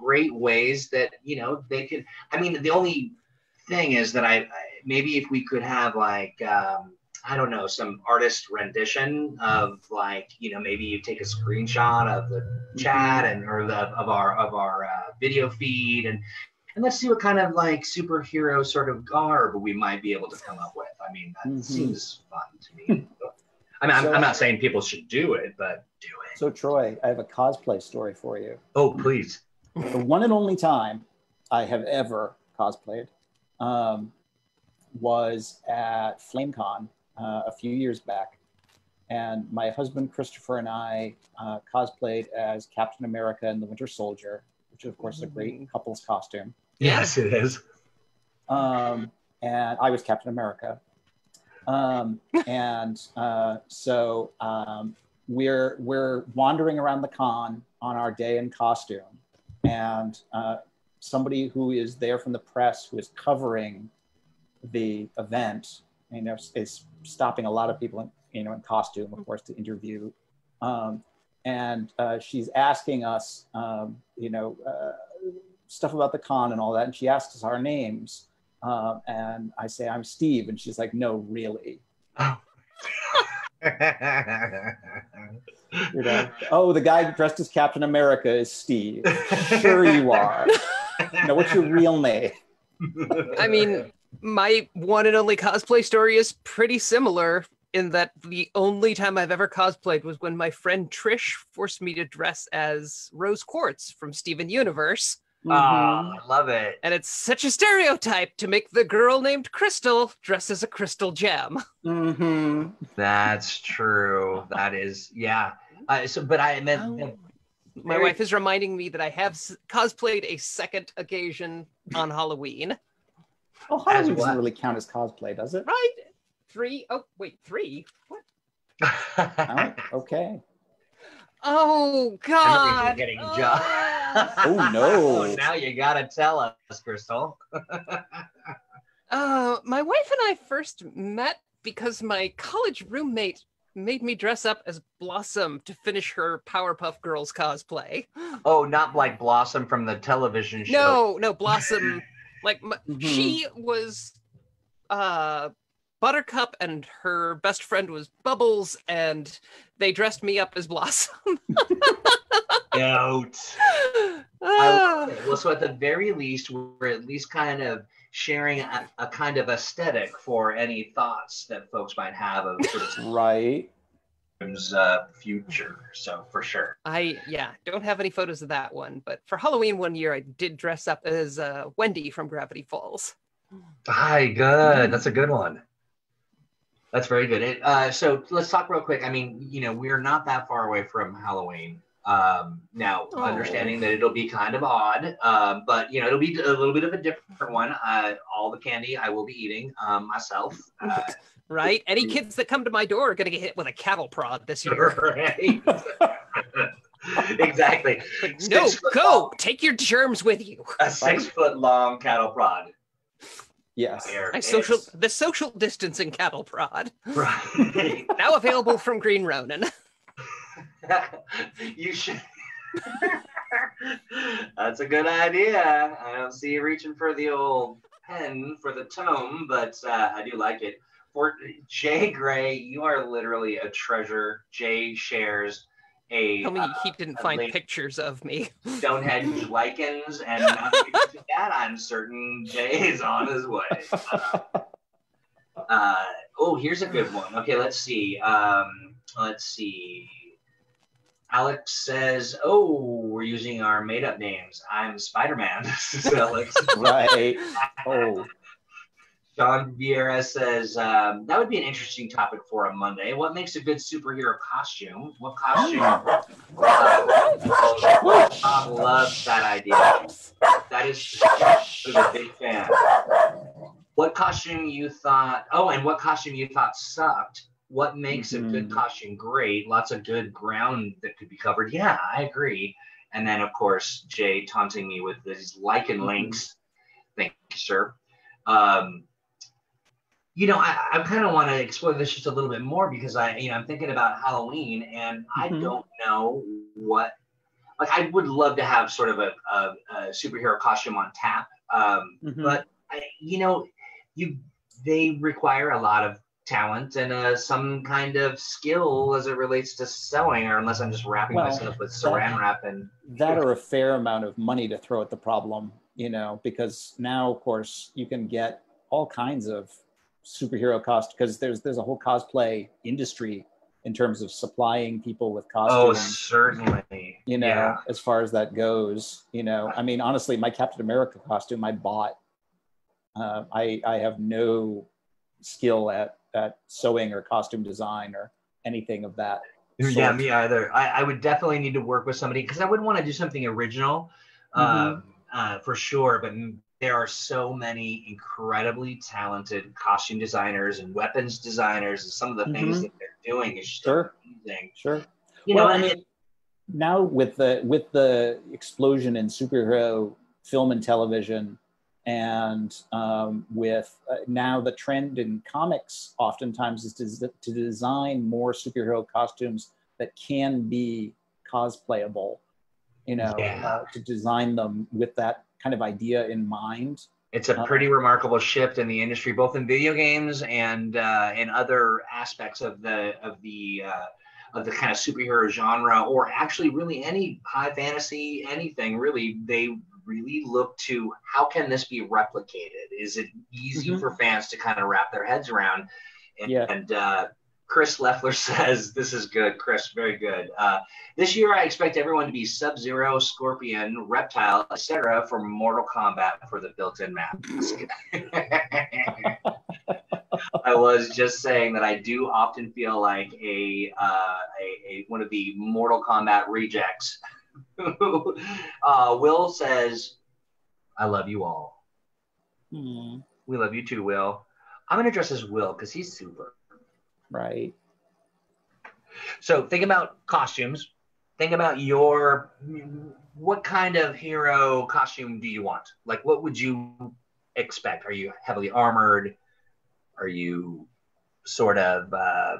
Speaker 1: great ways that you know they could. I mean, the only thing is that I, I maybe if we could have like um, I don't know some artist rendition of like you know maybe you take a screenshot of the chat and or the of our of our uh, video feed and. And let's see what kind of like superhero sort of garb we might be able to come up with. I mean, that
Speaker 3: Mhm.
Speaker 1: seems fun to me. I mean, I'm, I'm not saying people should do it, but do it.
Speaker 3: So Troy, I have a cosplay story for you.
Speaker 1: Oh, please.
Speaker 3: the one and only time I have ever cosplayed um, was at FlameCon uh, a few years back. And my husband Christopher and I uh, cosplayed as Captain America and the Winter Soldier, which of course is a great couple's costume.
Speaker 1: Yes, it is.
Speaker 3: Um, and I was Captain America. Um, and uh, so um, we're we're wandering around the con on our day in costume, and uh, somebody who is there from the press who is covering the event, you know, is stopping a lot of people in you know in costume, of course, to interview. Um, and uh, she's asking us, um, you know, uh, stuff about the con and all that. And she asks us our names. Um, and I say, I'm Steve. And she's like, no, really. You know, oh, the guy dressed as Captain America is Steve. Sure, you are. Now, what's your real name?
Speaker 2: I mean, my one and only cosplay story is pretty similar in that the only time I've ever cosplayed was when my friend Trish forced me to dress as Rose Quartz from Steven Universe.
Speaker 1: Oh, I love it.
Speaker 2: And it's such a stereotype to make the girl named Crystal dress as a crystal gem.
Speaker 3: Mhm.
Speaker 1: That's true. That is, yeah. Uh, so, but I meant,
Speaker 2: Oh. My wife is reminding me that I have cosplayed a second occasion on Halloween.
Speaker 3: Oh, Halloween
Speaker 1: As
Speaker 3: doesn't really count as cosplay, does it?
Speaker 2: Right? Three? Oh, wait, three? What?
Speaker 3: Oh, okay.
Speaker 2: Oh, God.
Speaker 1: getting
Speaker 2: Oh.
Speaker 1: jo-
Speaker 3: Oh, no.
Speaker 1: now you gotta tell us, Crystal.
Speaker 2: Uh, my wife and I first met because my college roommate made me dress up as Blossom to finish her Powerpuff Girls cosplay.
Speaker 1: Oh, not like Blossom from the television show.
Speaker 2: No, no, Blossom. like m-
Speaker 3: Mhm.
Speaker 2: she was uh Buttercup and her best friend was Bubbles and they dressed me up as Blossom.
Speaker 1: Out. I
Speaker 2: Ah.
Speaker 1: love it. Well, so at the very least, we're at least kind of sharing a, a kind of aesthetic for any thoughts that folks might have of sort of
Speaker 3: Right.
Speaker 1: Tim's, uh, future. So for sure.
Speaker 2: I yeah, don't have any photos of that one, but for Halloween one year I did dress up as uh, Wendy from Gravity Falls.
Speaker 1: Hi, good. That's a good one. That's very good. It, uh, so let's talk real quick. I mean, you know, we're not that far away from Halloween. Um, now,
Speaker 2: Oh.
Speaker 1: understanding that it'll be kind of odd, um, but you know, it'll be a little bit of a different one. Uh, all the candy I will be eating um, myself. Uh,
Speaker 2: Right? Any kids that come to my door are gonna get hit with a cattle prod this year.
Speaker 1: right. exactly.
Speaker 2: Like, no, go!
Speaker 1: tall.
Speaker 2: Take your germs with you.
Speaker 1: A six foot long cattle prod.
Speaker 3: Yes.
Speaker 1: There
Speaker 2: I social the social distancing cattle prod.
Speaker 1: Right.
Speaker 2: Now available from Green Ronin.
Speaker 1: you should. That's a good idea. I don't see you reaching for the old pen for the tome, but uh, I do like it. For Jay Gray, you are literally a treasure. Jay shares a
Speaker 2: Tell me
Speaker 1: uh,
Speaker 2: he didn't find
Speaker 1: link-
Speaker 2: pictures of me.
Speaker 1: Stonehenge lichens, and now because of that, I'm certain Jay is on his way. Uh, oh, here's a good one. Okay, let's see. Um, let's see. Alex says, "Oh, we're using our made-up names. I'm Spider-Man." This is Alex.
Speaker 3: Right. Oh.
Speaker 1: John Vieira says um, that would be an interesting topic for a Monday. What makes a good superhero costume? What costume? Uh, Bob loves that idea. That is was a big fan. What costume you thought? Oh, and what costume you thought sucked? What makes a good
Speaker 3: Mhm.
Speaker 1: costume great? Lots of good ground that could be covered. Yeah, I agree. And then, of course, Jay taunting me with these lichen
Speaker 3: Mhm.
Speaker 1: links. Thank you, sir. Um, you know, I, I kind of want to explore this just a little bit more because I, you know, I'm thinking about Halloween and I
Speaker 3: Mhm.
Speaker 1: don't know what. Like, I would love to have sort of a, a, a superhero costume on tap, um,
Speaker 3: Mhm.
Speaker 1: but I, you know, you they require a lot of talent and uh, some kind of skill as it relates to sewing, or unless I'm just wrapping
Speaker 3: Well,
Speaker 1: myself with saran wrap and
Speaker 3: that or a fair amount of money to throw at the problem, you know, because now, of course, you can get all kinds of superhero cost because there's there's a whole cosplay industry in terms of supplying people with costumes.
Speaker 1: oh,
Speaker 3: costumes.
Speaker 1: certainly,
Speaker 3: you know,
Speaker 1: Yeah.
Speaker 3: as far as that goes, you know, I mean, honestly, my Captain America costume I bought. Uh, I I have no skill at at sewing or costume design or anything of that.
Speaker 1: Yeah, me either. I, I would definitely need to work with somebody because I wouldn't want to do something original,
Speaker 3: Mhm.
Speaker 1: um, uh, for sure. But there are so many incredibly talented costume designers and weapons designers, and some of the things
Speaker 3: Mhm.
Speaker 1: that they're doing is just
Speaker 3: Sure.
Speaker 1: amazing.
Speaker 3: Sure.
Speaker 1: You
Speaker 3: Well,
Speaker 1: know,
Speaker 3: I mean,
Speaker 1: it-
Speaker 3: now with the with the explosion in superhero film and television and um, with uh, now the trend in comics oftentimes is to, to design more superhero costumes that can be cosplayable you know
Speaker 1: Yeah.
Speaker 3: uh, to design them with that kind of idea in mind
Speaker 1: it's a
Speaker 3: Uh,
Speaker 1: pretty remarkable shift in the industry, both in video games and uh, in other aspects of the of the uh, of the kind of superhero genre, or actually really any high fantasy anything. Really, they really look to how can this be replicated? Is it easy
Speaker 3: Mhm.
Speaker 1: for fans to kind of wrap their heads around? And,
Speaker 3: Yeah.
Speaker 1: and uh, Chris Leffler says, "This is good, Chris. Very good. Uh, this year, I expect everyone to be Sub Zero, Scorpion, Reptile, etc. for Mortal Kombat for the built-in map." I was just saying that I do often feel like a uh, a, a one of the Mortal Kombat rejects. uh, Will says, "I love you all.
Speaker 3: Hmm,
Speaker 1: We love you too, Will." I'm gonna dress as Will because he's super.
Speaker 3: right
Speaker 1: So think about costumes. Think about your what kind of hero costume do you want? Like what would you expect? Are you heavily armored? Are you sort of uh,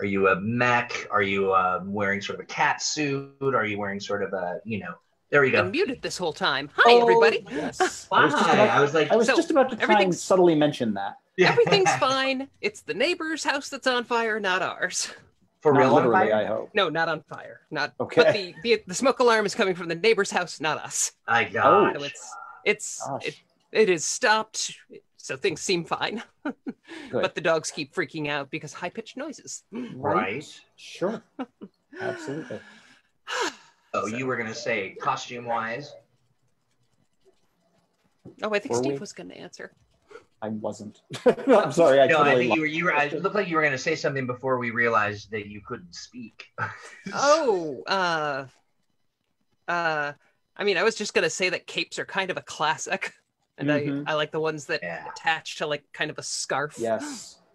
Speaker 1: Are you a mech? Are you um, wearing sort of a cat suit? Are you wearing sort of a, you know, there you
Speaker 2: Been
Speaker 1: go.
Speaker 2: muted this whole time. Hi, everybody.
Speaker 3: Yes.
Speaker 1: Why?
Speaker 3: I was just
Speaker 1: I was like,
Speaker 3: I was
Speaker 2: So,
Speaker 3: just about to try and subtly mention that.
Speaker 1: yeah.
Speaker 2: Everything's fine. It's the neighbor's house that's on fire, not ours.
Speaker 1: for
Speaker 3: Not
Speaker 1: real.
Speaker 3: literally. I hope.
Speaker 2: No, not on fire. Not.
Speaker 3: Okay.
Speaker 2: But the, the the smoke alarm is coming from the neighbor's house, not us.
Speaker 1: I
Speaker 3: Oh.
Speaker 1: got.
Speaker 2: So it's it's
Speaker 3: Gosh.
Speaker 2: it, it is stopped. So things seem fine, but the dogs keep freaking out because high pitched noises.
Speaker 1: right.
Speaker 3: Sure. Absolutely.
Speaker 1: Oh, you were gonna say costume wise.
Speaker 2: Oh, I think
Speaker 3: Were
Speaker 2: Steve
Speaker 3: we?
Speaker 2: was going to answer.
Speaker 3: I wasn't. I'm sorry. I
Speaker 1: no, I
Speaker 3: totally
Speaker 1: think you were. You were. I
Speaker 3: question.
Speaker 1: looked like you were gonna say something before we realized that you couldn't speak.
Speaker 2: Oh, uh, uh, I mean, I was just gonna say that capes are kind of a classic, and
Speaker 3: Mhm.
Speaker 2: I I like the ones that
Speaker 1: Yeah.
Speaker 2: attach to like kind of a scarf.
Speaker 3: Yes.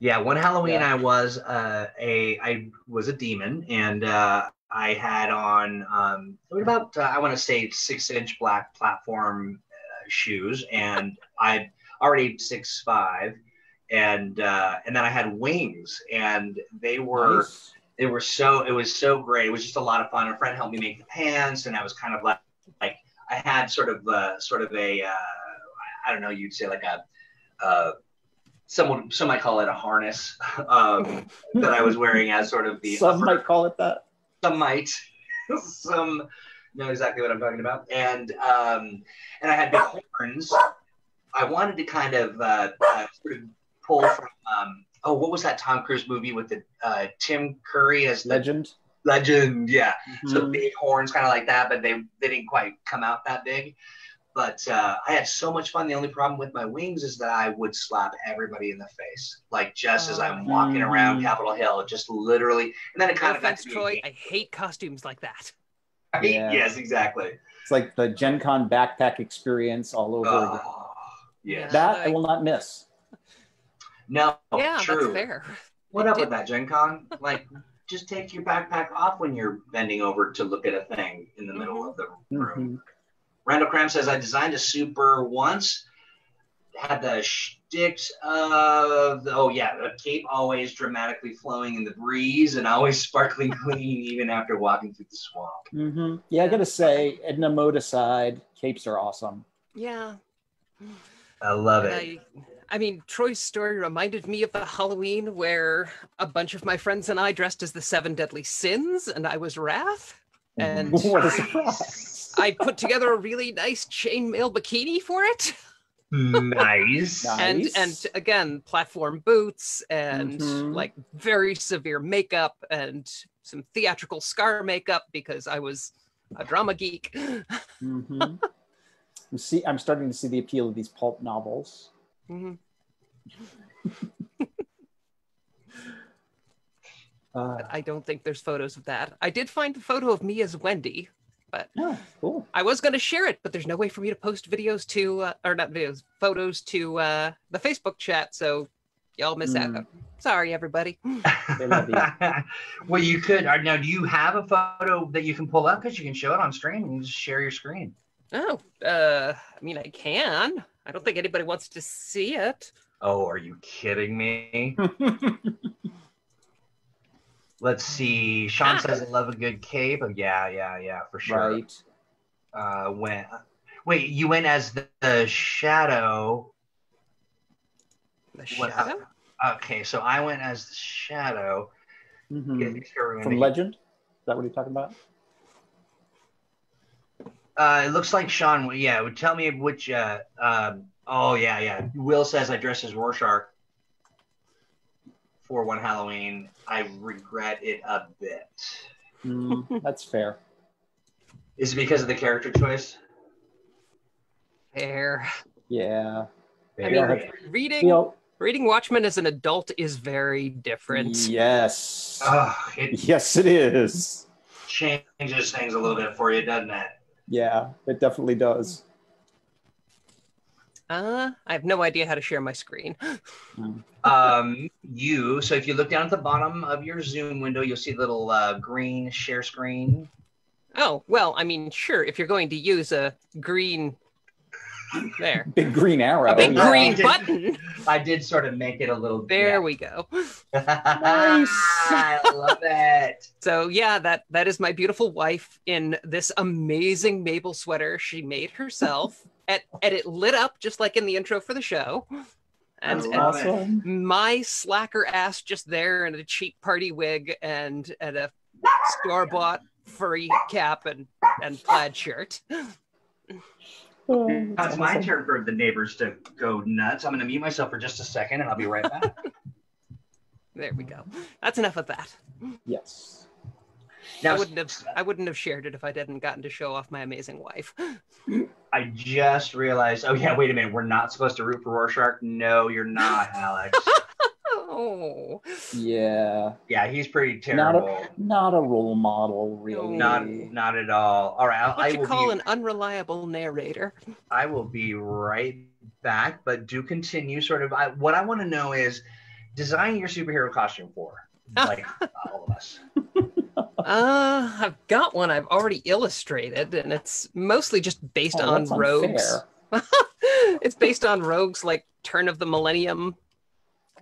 Speaker 1: Yeah, one Halloween
Speaker 3: Yeah.
Speaker 1: I was uh, a I was a demon, and uh, I had on um, what about uh, I want to say six inch black platform uh, shoes, and I already six five, and uh, and then I had wings, and they were
Speaker 3: Nice.
Speaker 1: they were so it was so great. It was just a lot of fun. A friend helped me make the pants, and I was kind of like I had sort of uh, sort of a uh, I don't know you'd say like a uh, someone some might call it a harness um, that I was wearing as sort of the
Speaker 3: Some
Speaker 1: upper-
Speaker 3: might call it that.
Speaker 1: some might some know exactly what I'm talking about and um, and I had big horns. I wanted to kind of uh, uh, sort of pull from um, oh what was that Tom Cruise movie with the uh, Tim Curry as the
Speaker 3: Legend.
Speaker 1: Legend yeah so
Speaker 3: Mhm.
Speaker 1: big horns kind of like that but they they didn't quite come out that big but uh, i had so much fun the only problem with my wings is that i would slap everybody in the face like just as i'm walking around
Speaker 3: Mhm.
Speaker 1: capitol hill just literally and then it
Speaker 2: No
Speaker 1: kind of got
Speaker 2: offense,
Speaker 1: to
Speaker 2: Troy. I hate costumes like that.
Speaker 3: I Yeah.
Speaker 1: yes exactly
Speaker 3: It's like the Gen Con backpack experience all over again.
Speaker 1: oh, yes
Speaker 3: That I will not miss.
Speaker 1: no
Speaker 2: yeah,
Speaker 1: true
Speaker 2: that's fair.
Speaker 1: what
Speaker 2: I
Speaker 1: up
Speaker 2: did-
Speaker 1: with that gen con like just take your backpack off when you're bending over to look at a thing in the middle of the room
Speaker 3: Mhm.
Speaker 1: Randall Cram says, I designed a super once. Had the shticks of, oh yeah, the cape always dramatically flowing in the breeze and always sparkling clean even after walking through the swamp.
Speaker 3: Mhm. Yeah, I gotta say, Edna mode aside, capes are awesome.
Speaker 2: Yeah.
Speaker 1: I love it.
Speaker 2: I, I mean, Troy's story reminded me of the Halloween where a bunch of my friends and I dressed as the seven deadly sins, and I was Wrath. And
Speaker 3: what a surprise!
Speaker 2: I put together a really nice chainmail bikini for it,
Speaker 1: nice.
Speaker 2: and and again, platform boots and
Speaker 3: Mhm.
Speaker 2: like very severe makeup and some theatrical scar makeup because I was a drama geek.
Speaker 3: Mhm. You see, I'm starting to see the appeal of these pulp novels.
Speaker 2: Mhm.
Speaker 3: Uh,
Speaker 2: I don't think there's photos of that. I did find the photo of me as Wendy.
Speaker 3: yeah, cool.
Speaker 2: I was going to share it, but there's no way for me to post videos to, uh, or not videos, photos to uh, the Facebook chat. So y'all miss
Speaker 3: Mm.
Speaker 2: out. Sorry, everybody.
Speaker 3: They love you.
Speaker 1: well, you could. uh, Now, do you have a photo that you can pull up? Because you can show it on stream and you just share your screen.
Speaker 2: Oh, uh, I mean, I can. I don't think anybody wants to see it.
Speaker 1: Oh, are you kidding me? Let's see. Sean
Speaker 2: Ah.
Speaker 1: says, I love a good cape. Oh, yeah, yeah, yeah, for sure.
Speaker 3: right.
Speaker 1: uh when wait you went as the, the shadow
Speaker 2: The
Speaker 1: What- okay so i went as the shadow
Speaker 3: Mhm.
Speaker 1: Yeah, sure
Speaker 3: From
Speaker 1: gonna-
Speaker 3: Legend? Is that what you're talking about?
Speaker 1: Uh it looks like sean yeah would tell me which uh um oh yeah yeah will says i dressed as rorschach for one halloween i regret it a bit
Speaker 3: Mm, that's fair.
Speaker 1: is it because of the character choice
Speaker 2: Hair.
Speaker 3: Yeah.
Speaker 2: I mean,
Speaker 3: that's-
Speaker 2: reading
Speaker 3: You know,
Speaker 2: reading Watchmen as an adult is very different.
Speaker 3: yes.
Speaker 1: oh it
Speaker 3: Yes, it is.
Speaker 1: changes things a little bit for you doesn't it
Speaker 3: Yeah, it definitely does.
Speaker 2: Uh, I have no idea how to share my screen.
Speaker 1: um, you so if you look down at the bottom of your zoom window you'll see a little uh, green share screen
Speaker 2: Oh, well, I mean, sure, if you're going to use a green There.
Speaker 3: Big green arrow.
Speaker 2: A big
Speaker 3: yeah.
Speaker 2: green
Speaker 1: did.
Speaker 2: button.
Speaker 1: I did sort of make it a little.
Speaker 2: There we go.
Speaker 3: Nice.
Speaker 1: I love it.
Speaker 2: So yeah, that that is my beautiful wife in this amazing maple sweater she made herself. and, and it lit up just like in the intro for the show. And, and.
Speaker 3: Awesome.
Speaker 2: my slacker ass just there in a cheap party wig and and a store bought furry cap and and plaid shirt.
Speaker 3: Oh,
Speaker 1: Now
Speaker 3: that's
Speaker 1: it's my
Speaker 3: awesome.
Speaker 1: turn for the neighbors to go nuts. I'm going to mute myself for just a second, and I'll be right back.
Speaker 2: There we go. That's enough of that.
Speaker 3: Yes.
Speaker 1: now,
Speaker 2: I wouldn't have I wouldn't have shared it if I hadn't gotten to show off my amazing wife.
Speaker 1: I just realized. Oh yeah, wait a minute. We're not supposed to root for Rorschach. No, you're not, Alex.
Speaker 2: Oh,
Speaker 3: Yeah.
Speaker 1: yeah, he's pretty
Speaker 3: Not
Speaker 1: terrible.
Speaker 3: a not a role model, really.
Speaker 1: Not not at all. All right, I'll, I
Speaker 2: what you
Speaker 1: will
Speaker 2: call
Speaker 1: be.
Speaker 2: an unreliable narrator?
Speaker 1: I will be right back, but do continue. Sort of. I, what I want to know is, design your superhero costume for like all of us.
Speaker 2: Uh, I've got one I've already illustrated, and it's mostly just based
Speaker 3: Oh,
Speaker 2: on Rogue's. it's based on Rogue's like Turn of the Millennium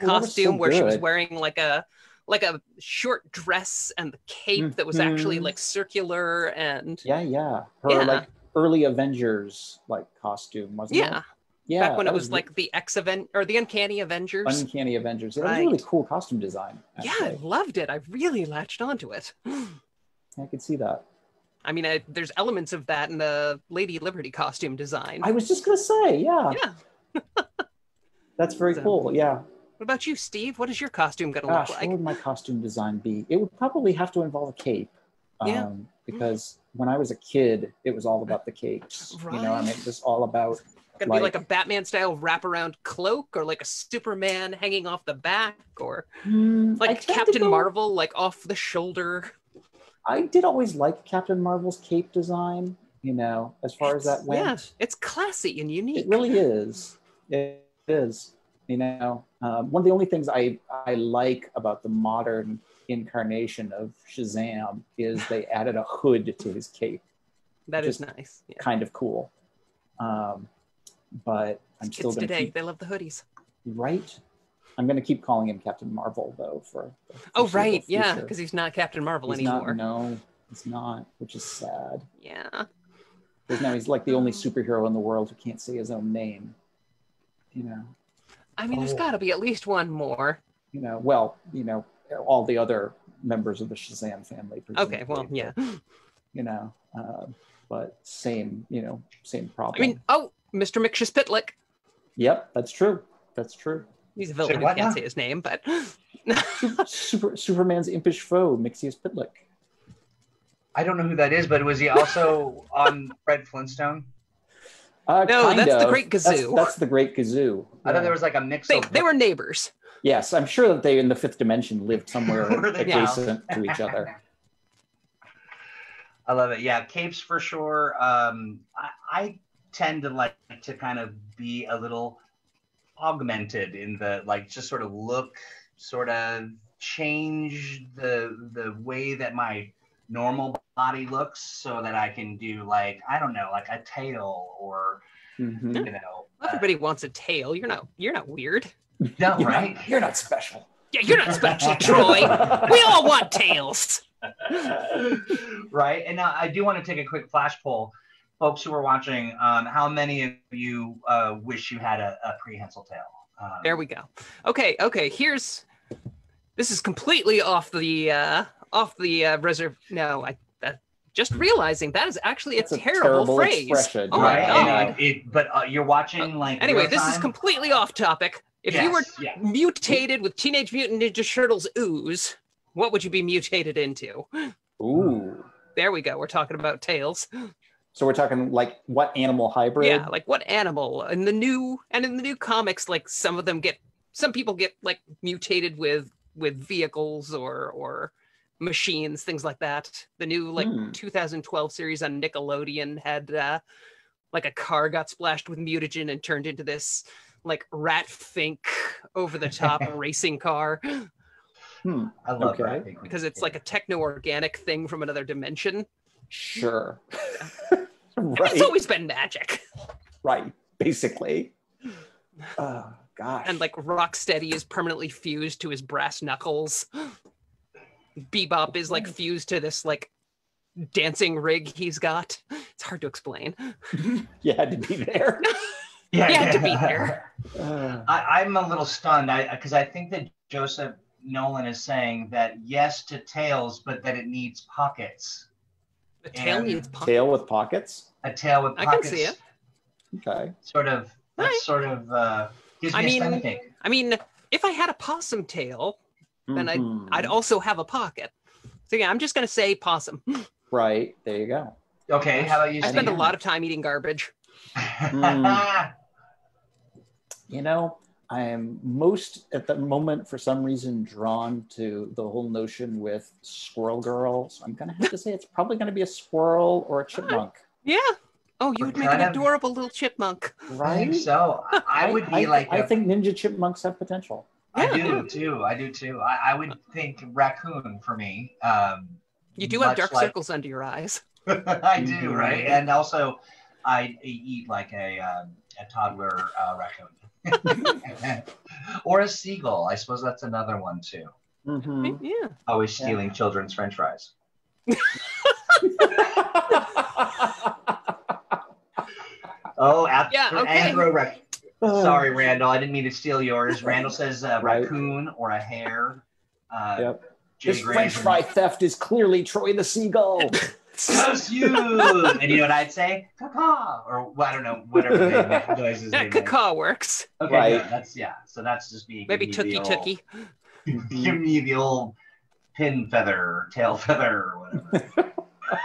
Speaker 3: Was so
Speaker 2: costume where she was wearing like a like a short dress and the cape that was actually
Speaker 3: Mhm.
Speaker 2: like circular and
Speaker 3: Yeah, yeah. Her
Speaker 2: Yeah.
Speaker 3: like early Avengers like costume, wasn't
Speaker 2: yeah,
Speaker 3: it? Yeah.
Speaker 2: back when it was
Speaker 3: re-
Speaker 2: like the X event or the Uncanny Avengers.
Speaker 3: Uncanny Avengers. Yeah, that was a really cool costume design.
Speaker 2: yeah, I loved it. I really latched onto it.
Speaker 3: I could see that.
Speaker 2: I mean, I, there's elements of that in the Lady Liberty costume design.
Speaker 3: I was just gonna say, yeah,
Speaker 2: yeah.
Speaker 3: that's very
Speaker 2: So-
Speaker 3: cool. Yeah.
Speaker 2: What about you, Steve? What is your costume gonna
Speaker 3: Gosh,
Speaker 2: look
Speaker 3: what
Speaker 2: like?
Speaker 3: would my costume design be? It would probably have to involve a cape. Um,
Speaker 2: Yeah.
Speaker 3: Because when I was a kid, it was all about the capes. Right. You know, I mean, it was all about
Speaker 2: Gonna be like
Speaker 3: like-
Speaker 2: a Batman style wraparound cloak, or like a Superman hanging off the back, or
Speaker 3: I
Speaker 2: like Captain
Speaker 3: go-
Speaker 2: Marvel, like off the shoulder.
Speaker 3: I did always like Captain Marvel's cape design. You know, as far as that went.
Speaker 2: yeah, it's classy and unique.
Speaker 3: It really is. It is. You know, um, one of the only things I, I like about the modern incarnation of Shazam is they added a hood to his cape.
Speaker 2: that is nice. Yeah.
Speaker 3: Kind of cool. Um, but I'm still going to
Speaker 2: today,
Speaker 3: keep
Speaker 2: they love the hoodies.
Speaker 3: right. I'm going to keep calling him Captain Marvel though for.
Speaker 2: Oh, right, yeah, because he's not Captain Marvel
Speaker 3: He's
Speaker 2: anymore.
Speaker 3: Not, no, he's not, which is sad.
Speaker 2: Yeah,
Speaker 3: Because now he's like the only superhero in the world who can't say his own name. You know.
Speaker 2: I mean, there's got to be at least one more.
Speaker 3: you know, well, you know, all the other members of the Shazam family.
Speaker 2: Okay, well, yeah.
Speaker 3: you know, uh, but same, you know, same problem.
Speaker 2: I mean, oh, Mr. Mxyzptlk.
Speaker 3: yep, that's true. That's true.
Speaker 2: He's a villain who
Speaker 1: what
Speaker 2: can't say his name, but
Speaker 3: Super, Superman's impish foe, Mixius Pitlick.
Speaker 1: I don't know who that is, but was he also on Fred Flintstone?
Speaker 3: Uh,
Speaker 2: No,
Speaker 3: kind
Speaker 2: that's the
Speaker 3: of.
Speaker 2: Great
Speaker 3: That's,
Speaker 2: Gazoo.
Speaker 3: that's the Great Gazoo.
Speaker 1: I thought there was like a mix
Speaker 2: they,
Speaker 1: of.
Speaker 2: they were neighbors.
Speaker 3: Yes, I'm sure that they in the fifth dimension lived somewhere
Speaker 1: Were they now?
Speaker 3: adjacent to each other.
Speaker 1: I love it. Yeah, capes for sure. Um, I, I tend to like to kind of be a little augmented in the like just sort of look, sort of change the the way that my normal body looks so that I can do like I don't know like a tail or
Speaker 3: Mhm.
Speaker 1: you know uh,
Speaker 2: Everybody wants a tail. You're not. You're not weird.
Speaker 1: no
Speaker 3: You're
Speaker 1: right
Speaker 3: Not, you're not special.
Speaker 2: Yeah, you're not special, Troy. We all want tails.
Speaker 1: right. And now I do want to take a quick flash poll. Folks who are watching, um, how many of you uh, wish you had a, a prehensile tail? Um,
Speaker 2: There we go. Okay, okay. Here's. This is completely off the uh off the uh, reserve. No, I that just realizing that is actually a
Speaker 3: That's a
Speaker 2: terrible,
Speaker 3: terrible
Speaker 2: phrase.
Speaker 3: expression,
Speaker 2: Oh my god.
Speaker 1: It, it, but uh, you're watching like.
Speaker 2: Anyway,
Speaker 1: real
Speaker 2: this is completely off topic. If you were
Speaker 1: Yes, yeah.
Speaker 2: mutated with Teenage Mutant Ninja Turtles ooze, what would you be mutated into?
Speaker 3: Ooh.
Speaker 2: There we go. We're talking about tails.
Speaker 3: So we're talking like what animal hybrid?
Speaker 2: Yeah, like what animal in the new and in the new comics, like some of them get some people get like mutated with with vehicles or or machines, things like that. The new like
Speaker 3: Hmm.
Speaker 2: 2012 series on Nickelodeon had uh like a car got splashed with mutagen and turned into this like rat fink over the top racing car
Speaker 3: Hmm.
Speaker 1: I love
Speaker 3: Okay.
Speaker 1: that thing.
Speaker 2: because it's like a techno organic thing from another dimension.
Speaker 3: Sure.
Speaker 2: I
Speaker 3: right.
Speaker 2: it's always been magic.
Speaker 3: right. basically. Oh gosh.
Speaker 2: And like Rocksteady is permanently fused to his brass knuckles. Bebop is like fused to this like dancing rig he's got. It's hard to explain.
Speaker 3: you had to be there.
Speaker 2: Yeah, had to be there.
Speaker 1: I, I'm a little stunned because I, think that Joseph Nolan is saying that yes to tails, but that it needs pockets.
Speaker 2: The tail
Speaker 1: And-
Speaker 2: needs pockets.
Speaker 3: tail with pockets.
Speaker 1: A tail with pockets.
Speaker 2: I can see it.
Speaker 3: Okay.
Speaker 1: Sort of. That's
Speaker 2: Right.
Speaker 1: sort of uh, gives me
Speaker 2: I
Speaker 1: a
Speaker 2: mean,
Speaker 1: stomach.
Speaker 2: I mean, if I had a possum tail, then I'd,
Speaker 3: Mhm.
Speaker 2: I'd also have a pocket. So yeah, I'm just gonna say possum.
Speaker 3: Right. There you go.
Speaker 1: Okay, how about you?
Speaker 2: I spend a lot of time eating garbage.
Speaker 3: Mm. You know, I am most at the moment for some reason drawn to the whole notion with Squirrel Girl. So I'm gonna have to say it's probably gonna be a squirrel or a chipmunk.
Speaker 2: Yeah. Oh, you would make
Speaker 1: kind
Speaker 2: an
Speaker 1: of-
Speaker 2: adorable little chipmunk.
Speaker 1: I think so. I, I would be
Speaker 3: I,
Speaker 1: like.
Speaker 3: I
Speaker 1: a-
Speaker 3: think ninja chipmunks have potential.
Speaker 1: I do too. I do too. I, I would think raccoon for me. Um,
Speaker 2: You do have dark
Speaker 1: like-
Speaker 2: circles under your eyes.
Speaker 1: I do,
Speaker 3: Mhm.
Speaker 1: right? And also, I eat like a um, a toddler uh, raccoon, or a seagull. I suppose that's another one too.
Speaker 3: Mhm.
Speaker 2: Yeah.
Speaker 1: Always stealing children's French fries. Oh, ap-
Speaker 2: Yeah, okay.
Speaker 1: Anthro Sorry, Randall. I didn't mean to steal yours. Randall says uh,
Speaker 3: Right.
Speaker 1: raccoon or a hare. Uh,
Speaker 3: Yep.
Speaker 1: Jay
Speaker 3: This
Speaker 1: Gray
Speaker 3: French fry theft is clearly Troy the seagull.
Speaker 1: Curse you! and you know what I'd say? Caca! Or well, I don't know, whatever they make, noises
Speaker 2: Yeah,
Speaker 1: they make.
Speaker 2: caca works.
Speaker 1: Okay,
Speaker 3: Right.
Speaker 1: yeah, that's yeah. So that's just me.
Speaker 2: Maybe tookie tookie.
Speaker 1: Give me the old pin feather, or tail feather, or whatever. I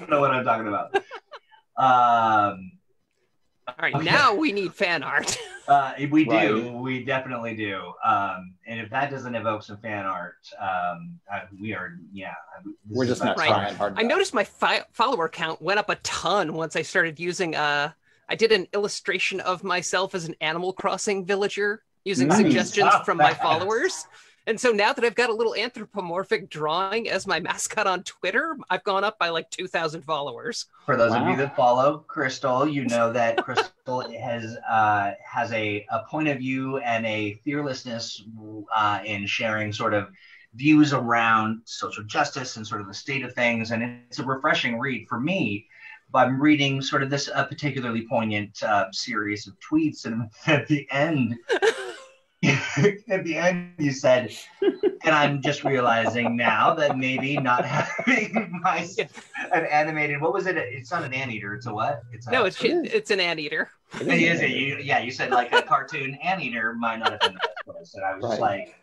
Speaker 1: don't know what I'm talking about. Um,
Speaker 2: All right,
Speaker 1: Okay.
Speaker 2: now we need fan art.
Speaker 1: uh, we do,
Speaker 3: Right.
Speaker 1: we definitely do. Um, and if that doesn't evoke some fan art, um, uh, we are, yeah.
Speaker 3: We're just
Speaker 1: about
Speaker 3: not
Speaker 2: Right.
Speaker 3: trying hard.
Speaker 2: I noticed my fi- follower count went up a ton once I started using. Uh, I did an illustration of myself as an Animal Crossing villager using
Speaker 3: Nice.
Speaker 2: suggestions
Speaker 1: Not
Speaker 2: from my
Speaker 1: bad.
Speaker 2: followers. And so now that I've got a little anthropomorphic drawing as my mascot on Twitter, I've gone up by like 2,000 followers.
Speaker 1: For those of you that follow Crystal, you know that Crystal has uh, has a, a point of view and a fearlessness uh, in sharing sort of views around social justice and sort of the state of things, and it's a refreshing read for me. But I'm reading sort of this uh, particularly poignant uh, series of tweets, and at the end, at the end, you said, and I'm just realizing now that maybe not having my an animated. What was it? It's not an anteater. It's a what? It's a,
Speaker 2: No, it's
Speaker 3: It is.
Speaker 2: it's an anteater.
Speaker 3: It
Speaker 1: It
Speaker 3: is
Speaker 1: is. You, yeah, you said like a cartoon anteater might not have been the best place, and I was just
Speaker 3: Right.
Speaker 1: like,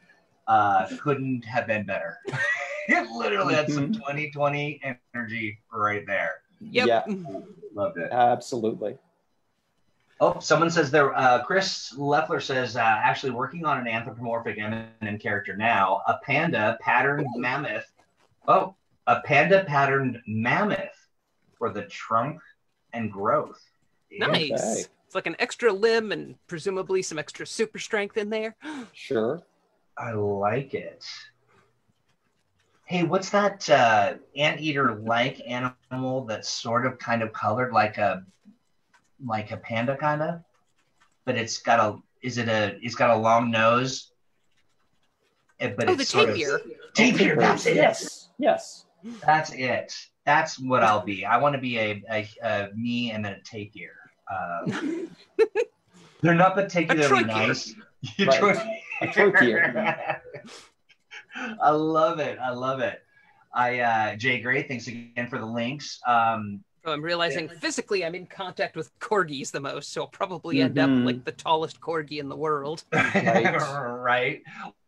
Speaker 1: uh, couldn't have been better. it literally had some
Speaker 3: Mhm.
Speaker 1: 2020 energy right there.
Speaker 2: Yep.
Speaker 3: Yeah,
Speaker 1: Loved it.
Speaker 3: absolutely.
Speaker 1: Oh, someone says there. Uh, Chris Leffler says uh, actually working on an anthropomorphic M&M character now. A panda patterned mammoth. Oh, a panda patterned mammoth for the trunk and growth.
Speaker 2: Nice.
Speaker 3: Okay.
Speaker 2: It's like an extra limb and presumably some extra super strength in there.
Speaker 3: Sure.
Speaker 1: I like it. Hey, what's that uh, anteater like animal that's sort of kind of colored like a like a panda kind of, but it's got a is it a it's got a long nose, Eh, but
Speaker 2: Oh,
Speaker 1: it's
Speaker 2: the
Speaker 1: sort of-
Speaker 2: tapir.
Speaker 1: Tapir, that's it.
Speaker 3: Yes. Yes.
Speaker 1: That's it. That's what I'll be. I want to be a, a, a me and then a tapir. Um, they're not particularly
Speaker 2: trochee.
Speaker 1: nice.
Speaker 3: Right. A trochee.
Speaker 1: I love it. I love it. I uh, Jay Gray, thanks again for the links. Um,
Speaker 2: So I'm realizing physically I'm in contact with corgis the most, so I'll probably end up
Speaker 3: Mhm.
Speaker 2: like the tallest corgi in the world.
Speaker 1: right.
Speaker 3: Right.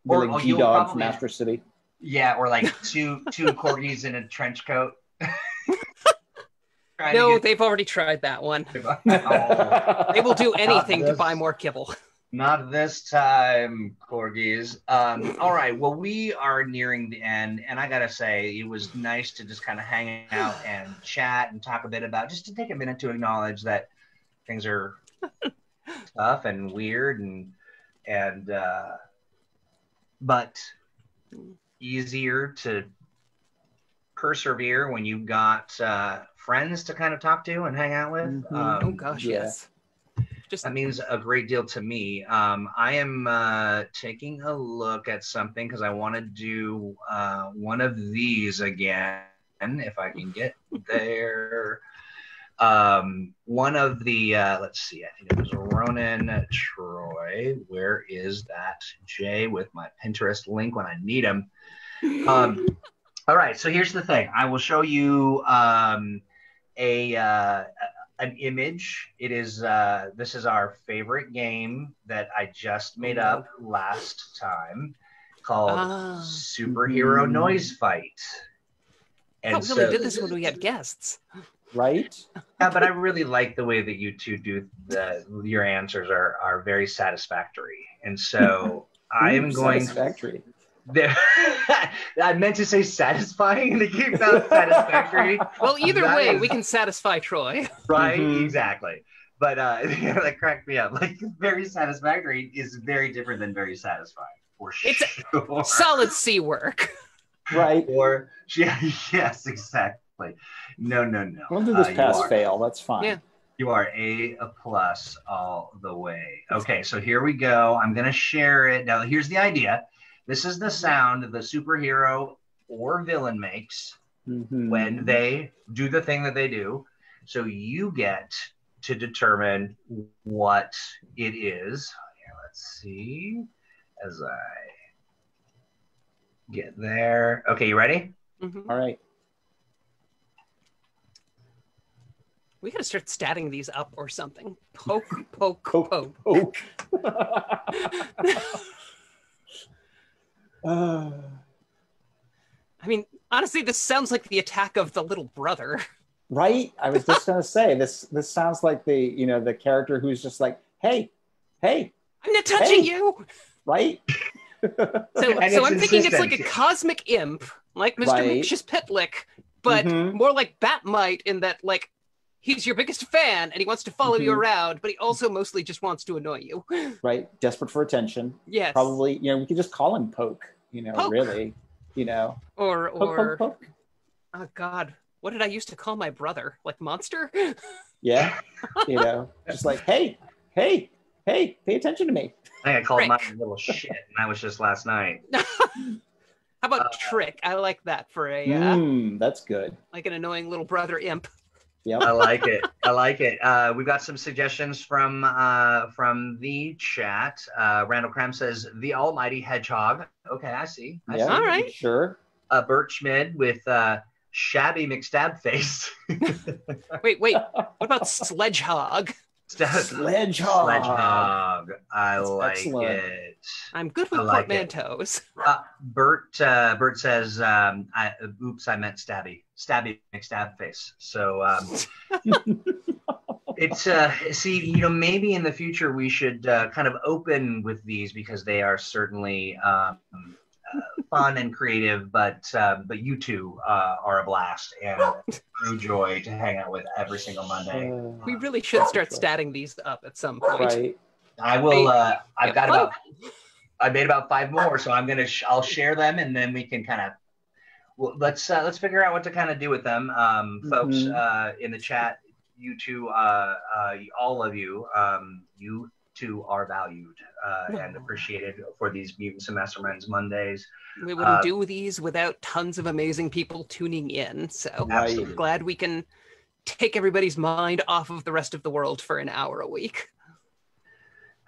Speaker 1: Or
Speaker 3: Or
Speaker 1: oh,
Speaker 3: like
Speaker 1: you'll
Speaker 3: G-Dog from Master City.
Speaker 1: Yeah, or like two two corgis in a trench coat.
Speaker 2: No,
Speaker 1: get-
Speaker 2: they've already tried that one.
Speaker 1: Oh.
Speaker 2: They will do anything to buy more kibble.
Speaker 1: Not this time, corgis. Um, all right. Well, we are nearing the end, and I gotta say, it was nice to just kind of hang out and chat and talk a bit about, just to take a minute to acknowledge that things are tough and weird, and and uh, but easier to persevere when you've got uh, friends to kind of talk to and hang out with.
Speaker 3: Mhm.
Speaker 1: Um,
Speaker 2: Oh gosh,
Speaker 3: yeah.
Speaker 2: yes. Just
Speaker 1: That means a great deal to me. Um, I am uh, taking a look at something because I want to do uh, one of these again, if I can get there. Um, one of the, uh, let's see, I think it was Ronan Troy. Where is that Jay with my Pinterest link when I need him? Um, all right, so here's the thing. I will show you um, a uh, an image. It is uh, this is our favorite game that I just made up last time, called
Speaker 2: Ah.
Speaker 1: Superhero
Speaker 3: Mhm.
Speaker 1: Noise Fight.
Speaker 2: I thought we only did this when we had guests.
Speaker 3: Right?
Speaker 1: yeah, but I really like the way that you two do the your answers are are very satisfactory, and so I am going.
Speaker 3: Satisfactory.
Speaker 1: There, I meant to say satisfying, and it came out satisfactory.
Speaker 2: Well, either
Speaker 1: That
Speaker 2: way,
Speaker 1: is-
Speaker 2: we can satisfy Troy.
Speaker 1: right
Speaker 3: Mhm.
Speaker 1: exactly but uh that cracked me up like very satisfactory is very different than very satisfying for sure.
Speaker 2: It's
Speaker 1: sure
Speaker 2: Solid C work.
Speaker 3: Right.
Speaker 1: or yeah, yes exactly no no no
Speaker 3: We'll do this
Speaker 1: Uh,
Speaker 3: pass fail. That's fine.
Speaker 2: Yeah.
Speaker 1: you are a, a plus all the way okay so here we go i'm gonna share it now here's the idea this is the sound the superhero or villain makes
Speaker 3: Mhm.
Speaker 1: when they do the thing that they do. So you get to determine what it is. Here, let's see. As I get there. Okay, you ready?
Speaker 2: Mhm.
Speaker 3: All right.
Speaker 2: We gotta start statting these up or something. Poke, poke,
Speaker 3: Poke,
Speaker 2: poke.
Speaker 3: poke. Uh,
Speaker 2: I mean, honestly, this sounds like the attack of the little brother.
Speaker 3: right? I was just gonna say this. This sounds like the you know the character who's just like, hey, hey,
Speaker 2: I'm not touching
Speaker 3: Hey.
Speaker 2: you.
Speaker 3: right?
Speaker 2: So, so I'm thinking it's like a cosmic imp, like Mr.
Speaker 3: Right.
Speaker 2: Mxyzptlk, but
Speaker 3: Mhm.
Speaker 2: more like Bat-Mite in that, like, he's your biggest fan and he wants to follow you
Speaker 3: Mhm.
Speaker 2: around, but he also mostly just wants to annoy you.
Speaker 3: right? Desperate for attention.
Speaker 2: yes.
Speaker 3: Probably, you know, we could just call him Poke. You know,
Speaker 2: Poke.
Speaker 3: really, you know,
Speaker 2: Or, or,
Speaker 3: poke, poke.
Speaker 2: oh God, what did I used to call my brother? Like Monster?
Speaker 3: Yeah, you know, just like, hey, hey, hey, pay attention to me.
Speaker 1: I think I called
Speaker 2: Frick.
Speaker 1: mine a little shit, and that was just last night.
Speaker 2: How about
Speaker 1: Uh,
Speaker 2: Trick? I like that for a, uh,
Speaker 3: Mm, that's good.
Speaker 2: like an annoying little brother imp.
Speaker 3: Yep.
Speaker 1: I like it. I like it. Uh, we've got some suggestions from uh, from the chat. Uh, Randall Cram says the Almighty Hedgehog. Okay, I see. I
Speaker 3: yeah,
Speaker 1: see.
Speaker 2: All right.
Speaker 3: Sure.
Speaker 1: uh, Bert Schmid with uh, shabby McStab face.
Speaker 2: Wait, wait. What about Sledgehog?
Speaker 3: Sledgehog.
Speaker 1: Sledgehog. I
Speaker 3: That's
Speaker 1: like
Speaker 3: excellent.
Speaker 1: it.
Speaker 2: I'm good with
Speaker 1: I like it.
Speaker 2: portmanteaus.
Speaker 1: Uh, Bert uh, Bert says, um, I, "Oops, I meant stabby, stabby McStab face." So um, it's uh, see, you know, maybe in the future we should uh, kind of open with these because they are certainly um, uh, fun and creative. But uh, but you two uh, are a blast and true joy to hang out with every single Monday.
Speaker 3: Uh,
Speaker 2: We really should start statting these up at some point.
Speaker 3: right.
Speaker 1: I will. Uh, I've got about. I made about five more, so I'm gonna. Sh- I'll share them, and then we can kind of. Well, let's uh, let's figure out what to kind of do with them, um, folks.
Speaker 3: Mhm.
Speaker 1: Uh, in the chat, you two, uh, uh, all of you, um, you two are valued uh, and appreciated for these Mutants and Masterminds Mondays.
Speaker 2: We wouldn't
Speaker 1: Uh,
Speaker 2: do these without tons of amazing people tuning in. So
Speaker 1: Absolutely.
Speaker 2: glad we can take everybody's mind off of the rest of the world for an hour a week.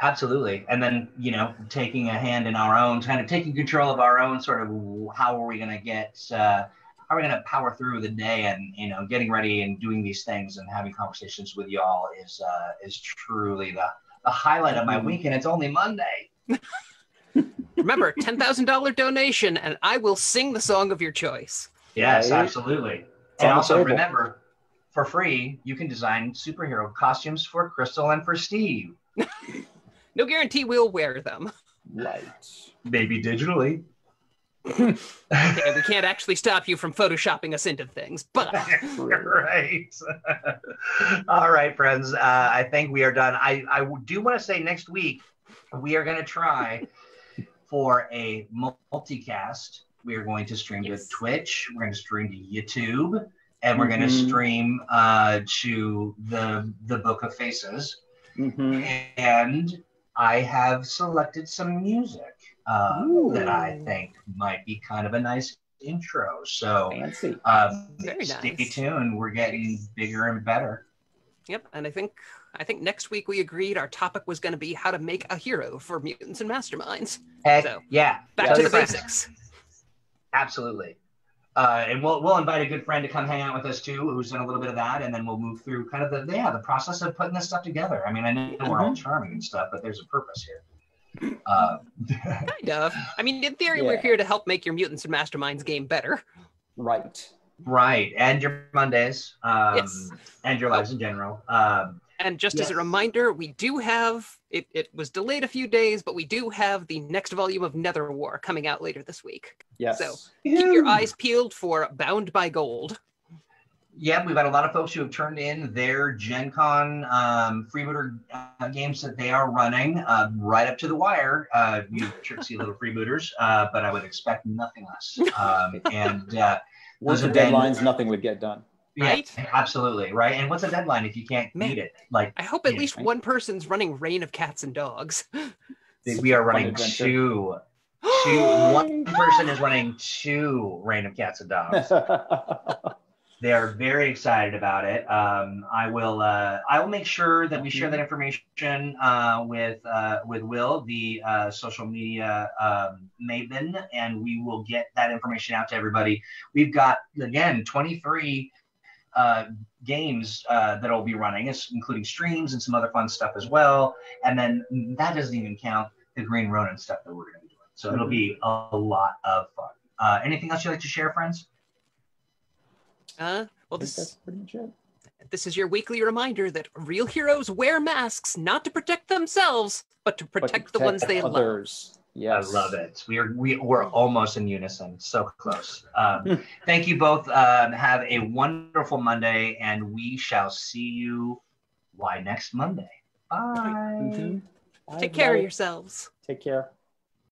Speaker 1: Absolutely. And then, you know, taking a hand in our own, kind of taking control of our own sort of how are we going to get, uh, how are we going to power through the day and, you know, getting ready and doing these things and having conversations with y'all is, uh, is truly the, the highlight of my
Speaker 3: Mhm.
Speaker 1: week. And it's only Monday.
Speaker 2: Remember, $10,000 donation, and I will sing the song of your choice.
Speaker 1: Yes, absolutely.
Speaker 3: It's
Speaker 1: and also
Speaker 3: table.
Speaker 1: remember, for free, you can design superhero costumes for Crystal and for Steve,
Speaker 2: No guarantee we'll wear them.
Speaker 3: Right.
Speaker 1: maybe digitally.
Speaker 2: Okay, we can't actually stop you from photoshopping us into things, but
Speaker 1: right. All right, friends. Uh, I think we are done. I, I do want to say next week we are going to try for a multicast. We are going to stream
Speaker 2: Yes.
Speaker 1: to Twitch. We're going to stream to YouTube, and we're going to
Speaker 3: Mhm.
Speaker 1: stream uh, to the the Book of Faces.
Speaker 3: Mhm.
Speaker 1: and I have selected some music uh, that I think might be kind of a nice intro. So
Speaker 3: Fancy.
Speaker 1: um,
Speaker 2: Very
Speaker 1: stay
Speaker 2: nice.
Speaker 1: tuned. We're getting bigger and better.
Speaker 2: Yep, and I think I think next week we agreed our topic was going to be how to make a hero for mutants and masterminds.
Speaker 1: Heck,
Speaker 2: So,
Speaker 1: yeah,
Speaker 2: Back
Speaker 1: tell
Speaker 2: to the
Speaker 1: friends.
Speaker 2: basics.
Speaker 1: Absolutely. Uh, and we'll we'll invite a good friend to come hang out with us too, who's done a little bit of that, and then we'll move through kind of the yeah the process of putting this stuff together. I mean, I know we're all charming and stuff, but there's a purpose here. Uh,
Speaker 2: Kind of. I mean, in theory, we're here to help make your mutants and masterminds game better.
Speaker 3: Right.
Speaker 1: right, and your Mondays, um,
Speaker 2: Yes.
Speaker 1: and your lives in general. Um,
Speaker 2: And just as a reminder, we do have it. It was delayed a few days, but we do have the next volume of Nether War coming out later this week.
Speaker 3: Yes.
Speaker 2: So, Keep your eyes peeled for Bound by Gold.
Speaker 1: Yeah, we've had a lot of folks who have turned in their Gen Con um, freebooter uh, games that they are running uh, right up to the wire. Uh, you tricksy little freebooters, uh, but I would expect nothing less. Um, and uh,
Speaker 3: Once
Speaker 1: those
Speaker 3: the
Speaker 1: have been-
Speaker 3: deadlines, nothing would get done.
Speaker 1: Yeah,
Speaker 2: Right?
Speaker 1: absolutely right. And what's a deadline if you can't
Speaker 2: Man.
Speaker 1: beat it? Like
Speaker 2: I hope at
Speaker 1: Yeah,
Speaker 2: least
Speaker 3: right.
Speaker 2: one person's running Reign of Cats and Dogs.
Speaker 1: we are running two. Two. One person is running two Reign of Cats and Dogs. They are very excited about it. Um, I will. Uh, I will make sure that we share that information uh, with uh, with Will, the uh, social media um, maven, and we will get that information out to everybody. We've got again 23 uh, games uh, that I'll be running, including streams and some other fun stuff as well. And then that doesn't even count the Green Ronin stuff that we're going to be doing. So it'll be a, a lot of fun. Uh, anything else you'd like to share, friends?
Speaker 2: Uh, well,
Speaker 3: I think that's
Speaker 2: this
Speaker 3: pretty much it.
Speaker 2: this is your weekly reminder that real heroes wear masks not to protect themselves, but to
Speaker 3: But to
Speaker 2: protect the ones they love.
Speaker 3: Others. Yes.
Speaker 1: I love it. We are we we're almost in unison. So close. Um, thank you both. Um, have a wonderful Monday, and we shall see you. Why next Monday? Bye.
Speaker 3: Mhm. Bye,
Speaker 2: Take care of yourselves.
Speaker 3: Take care.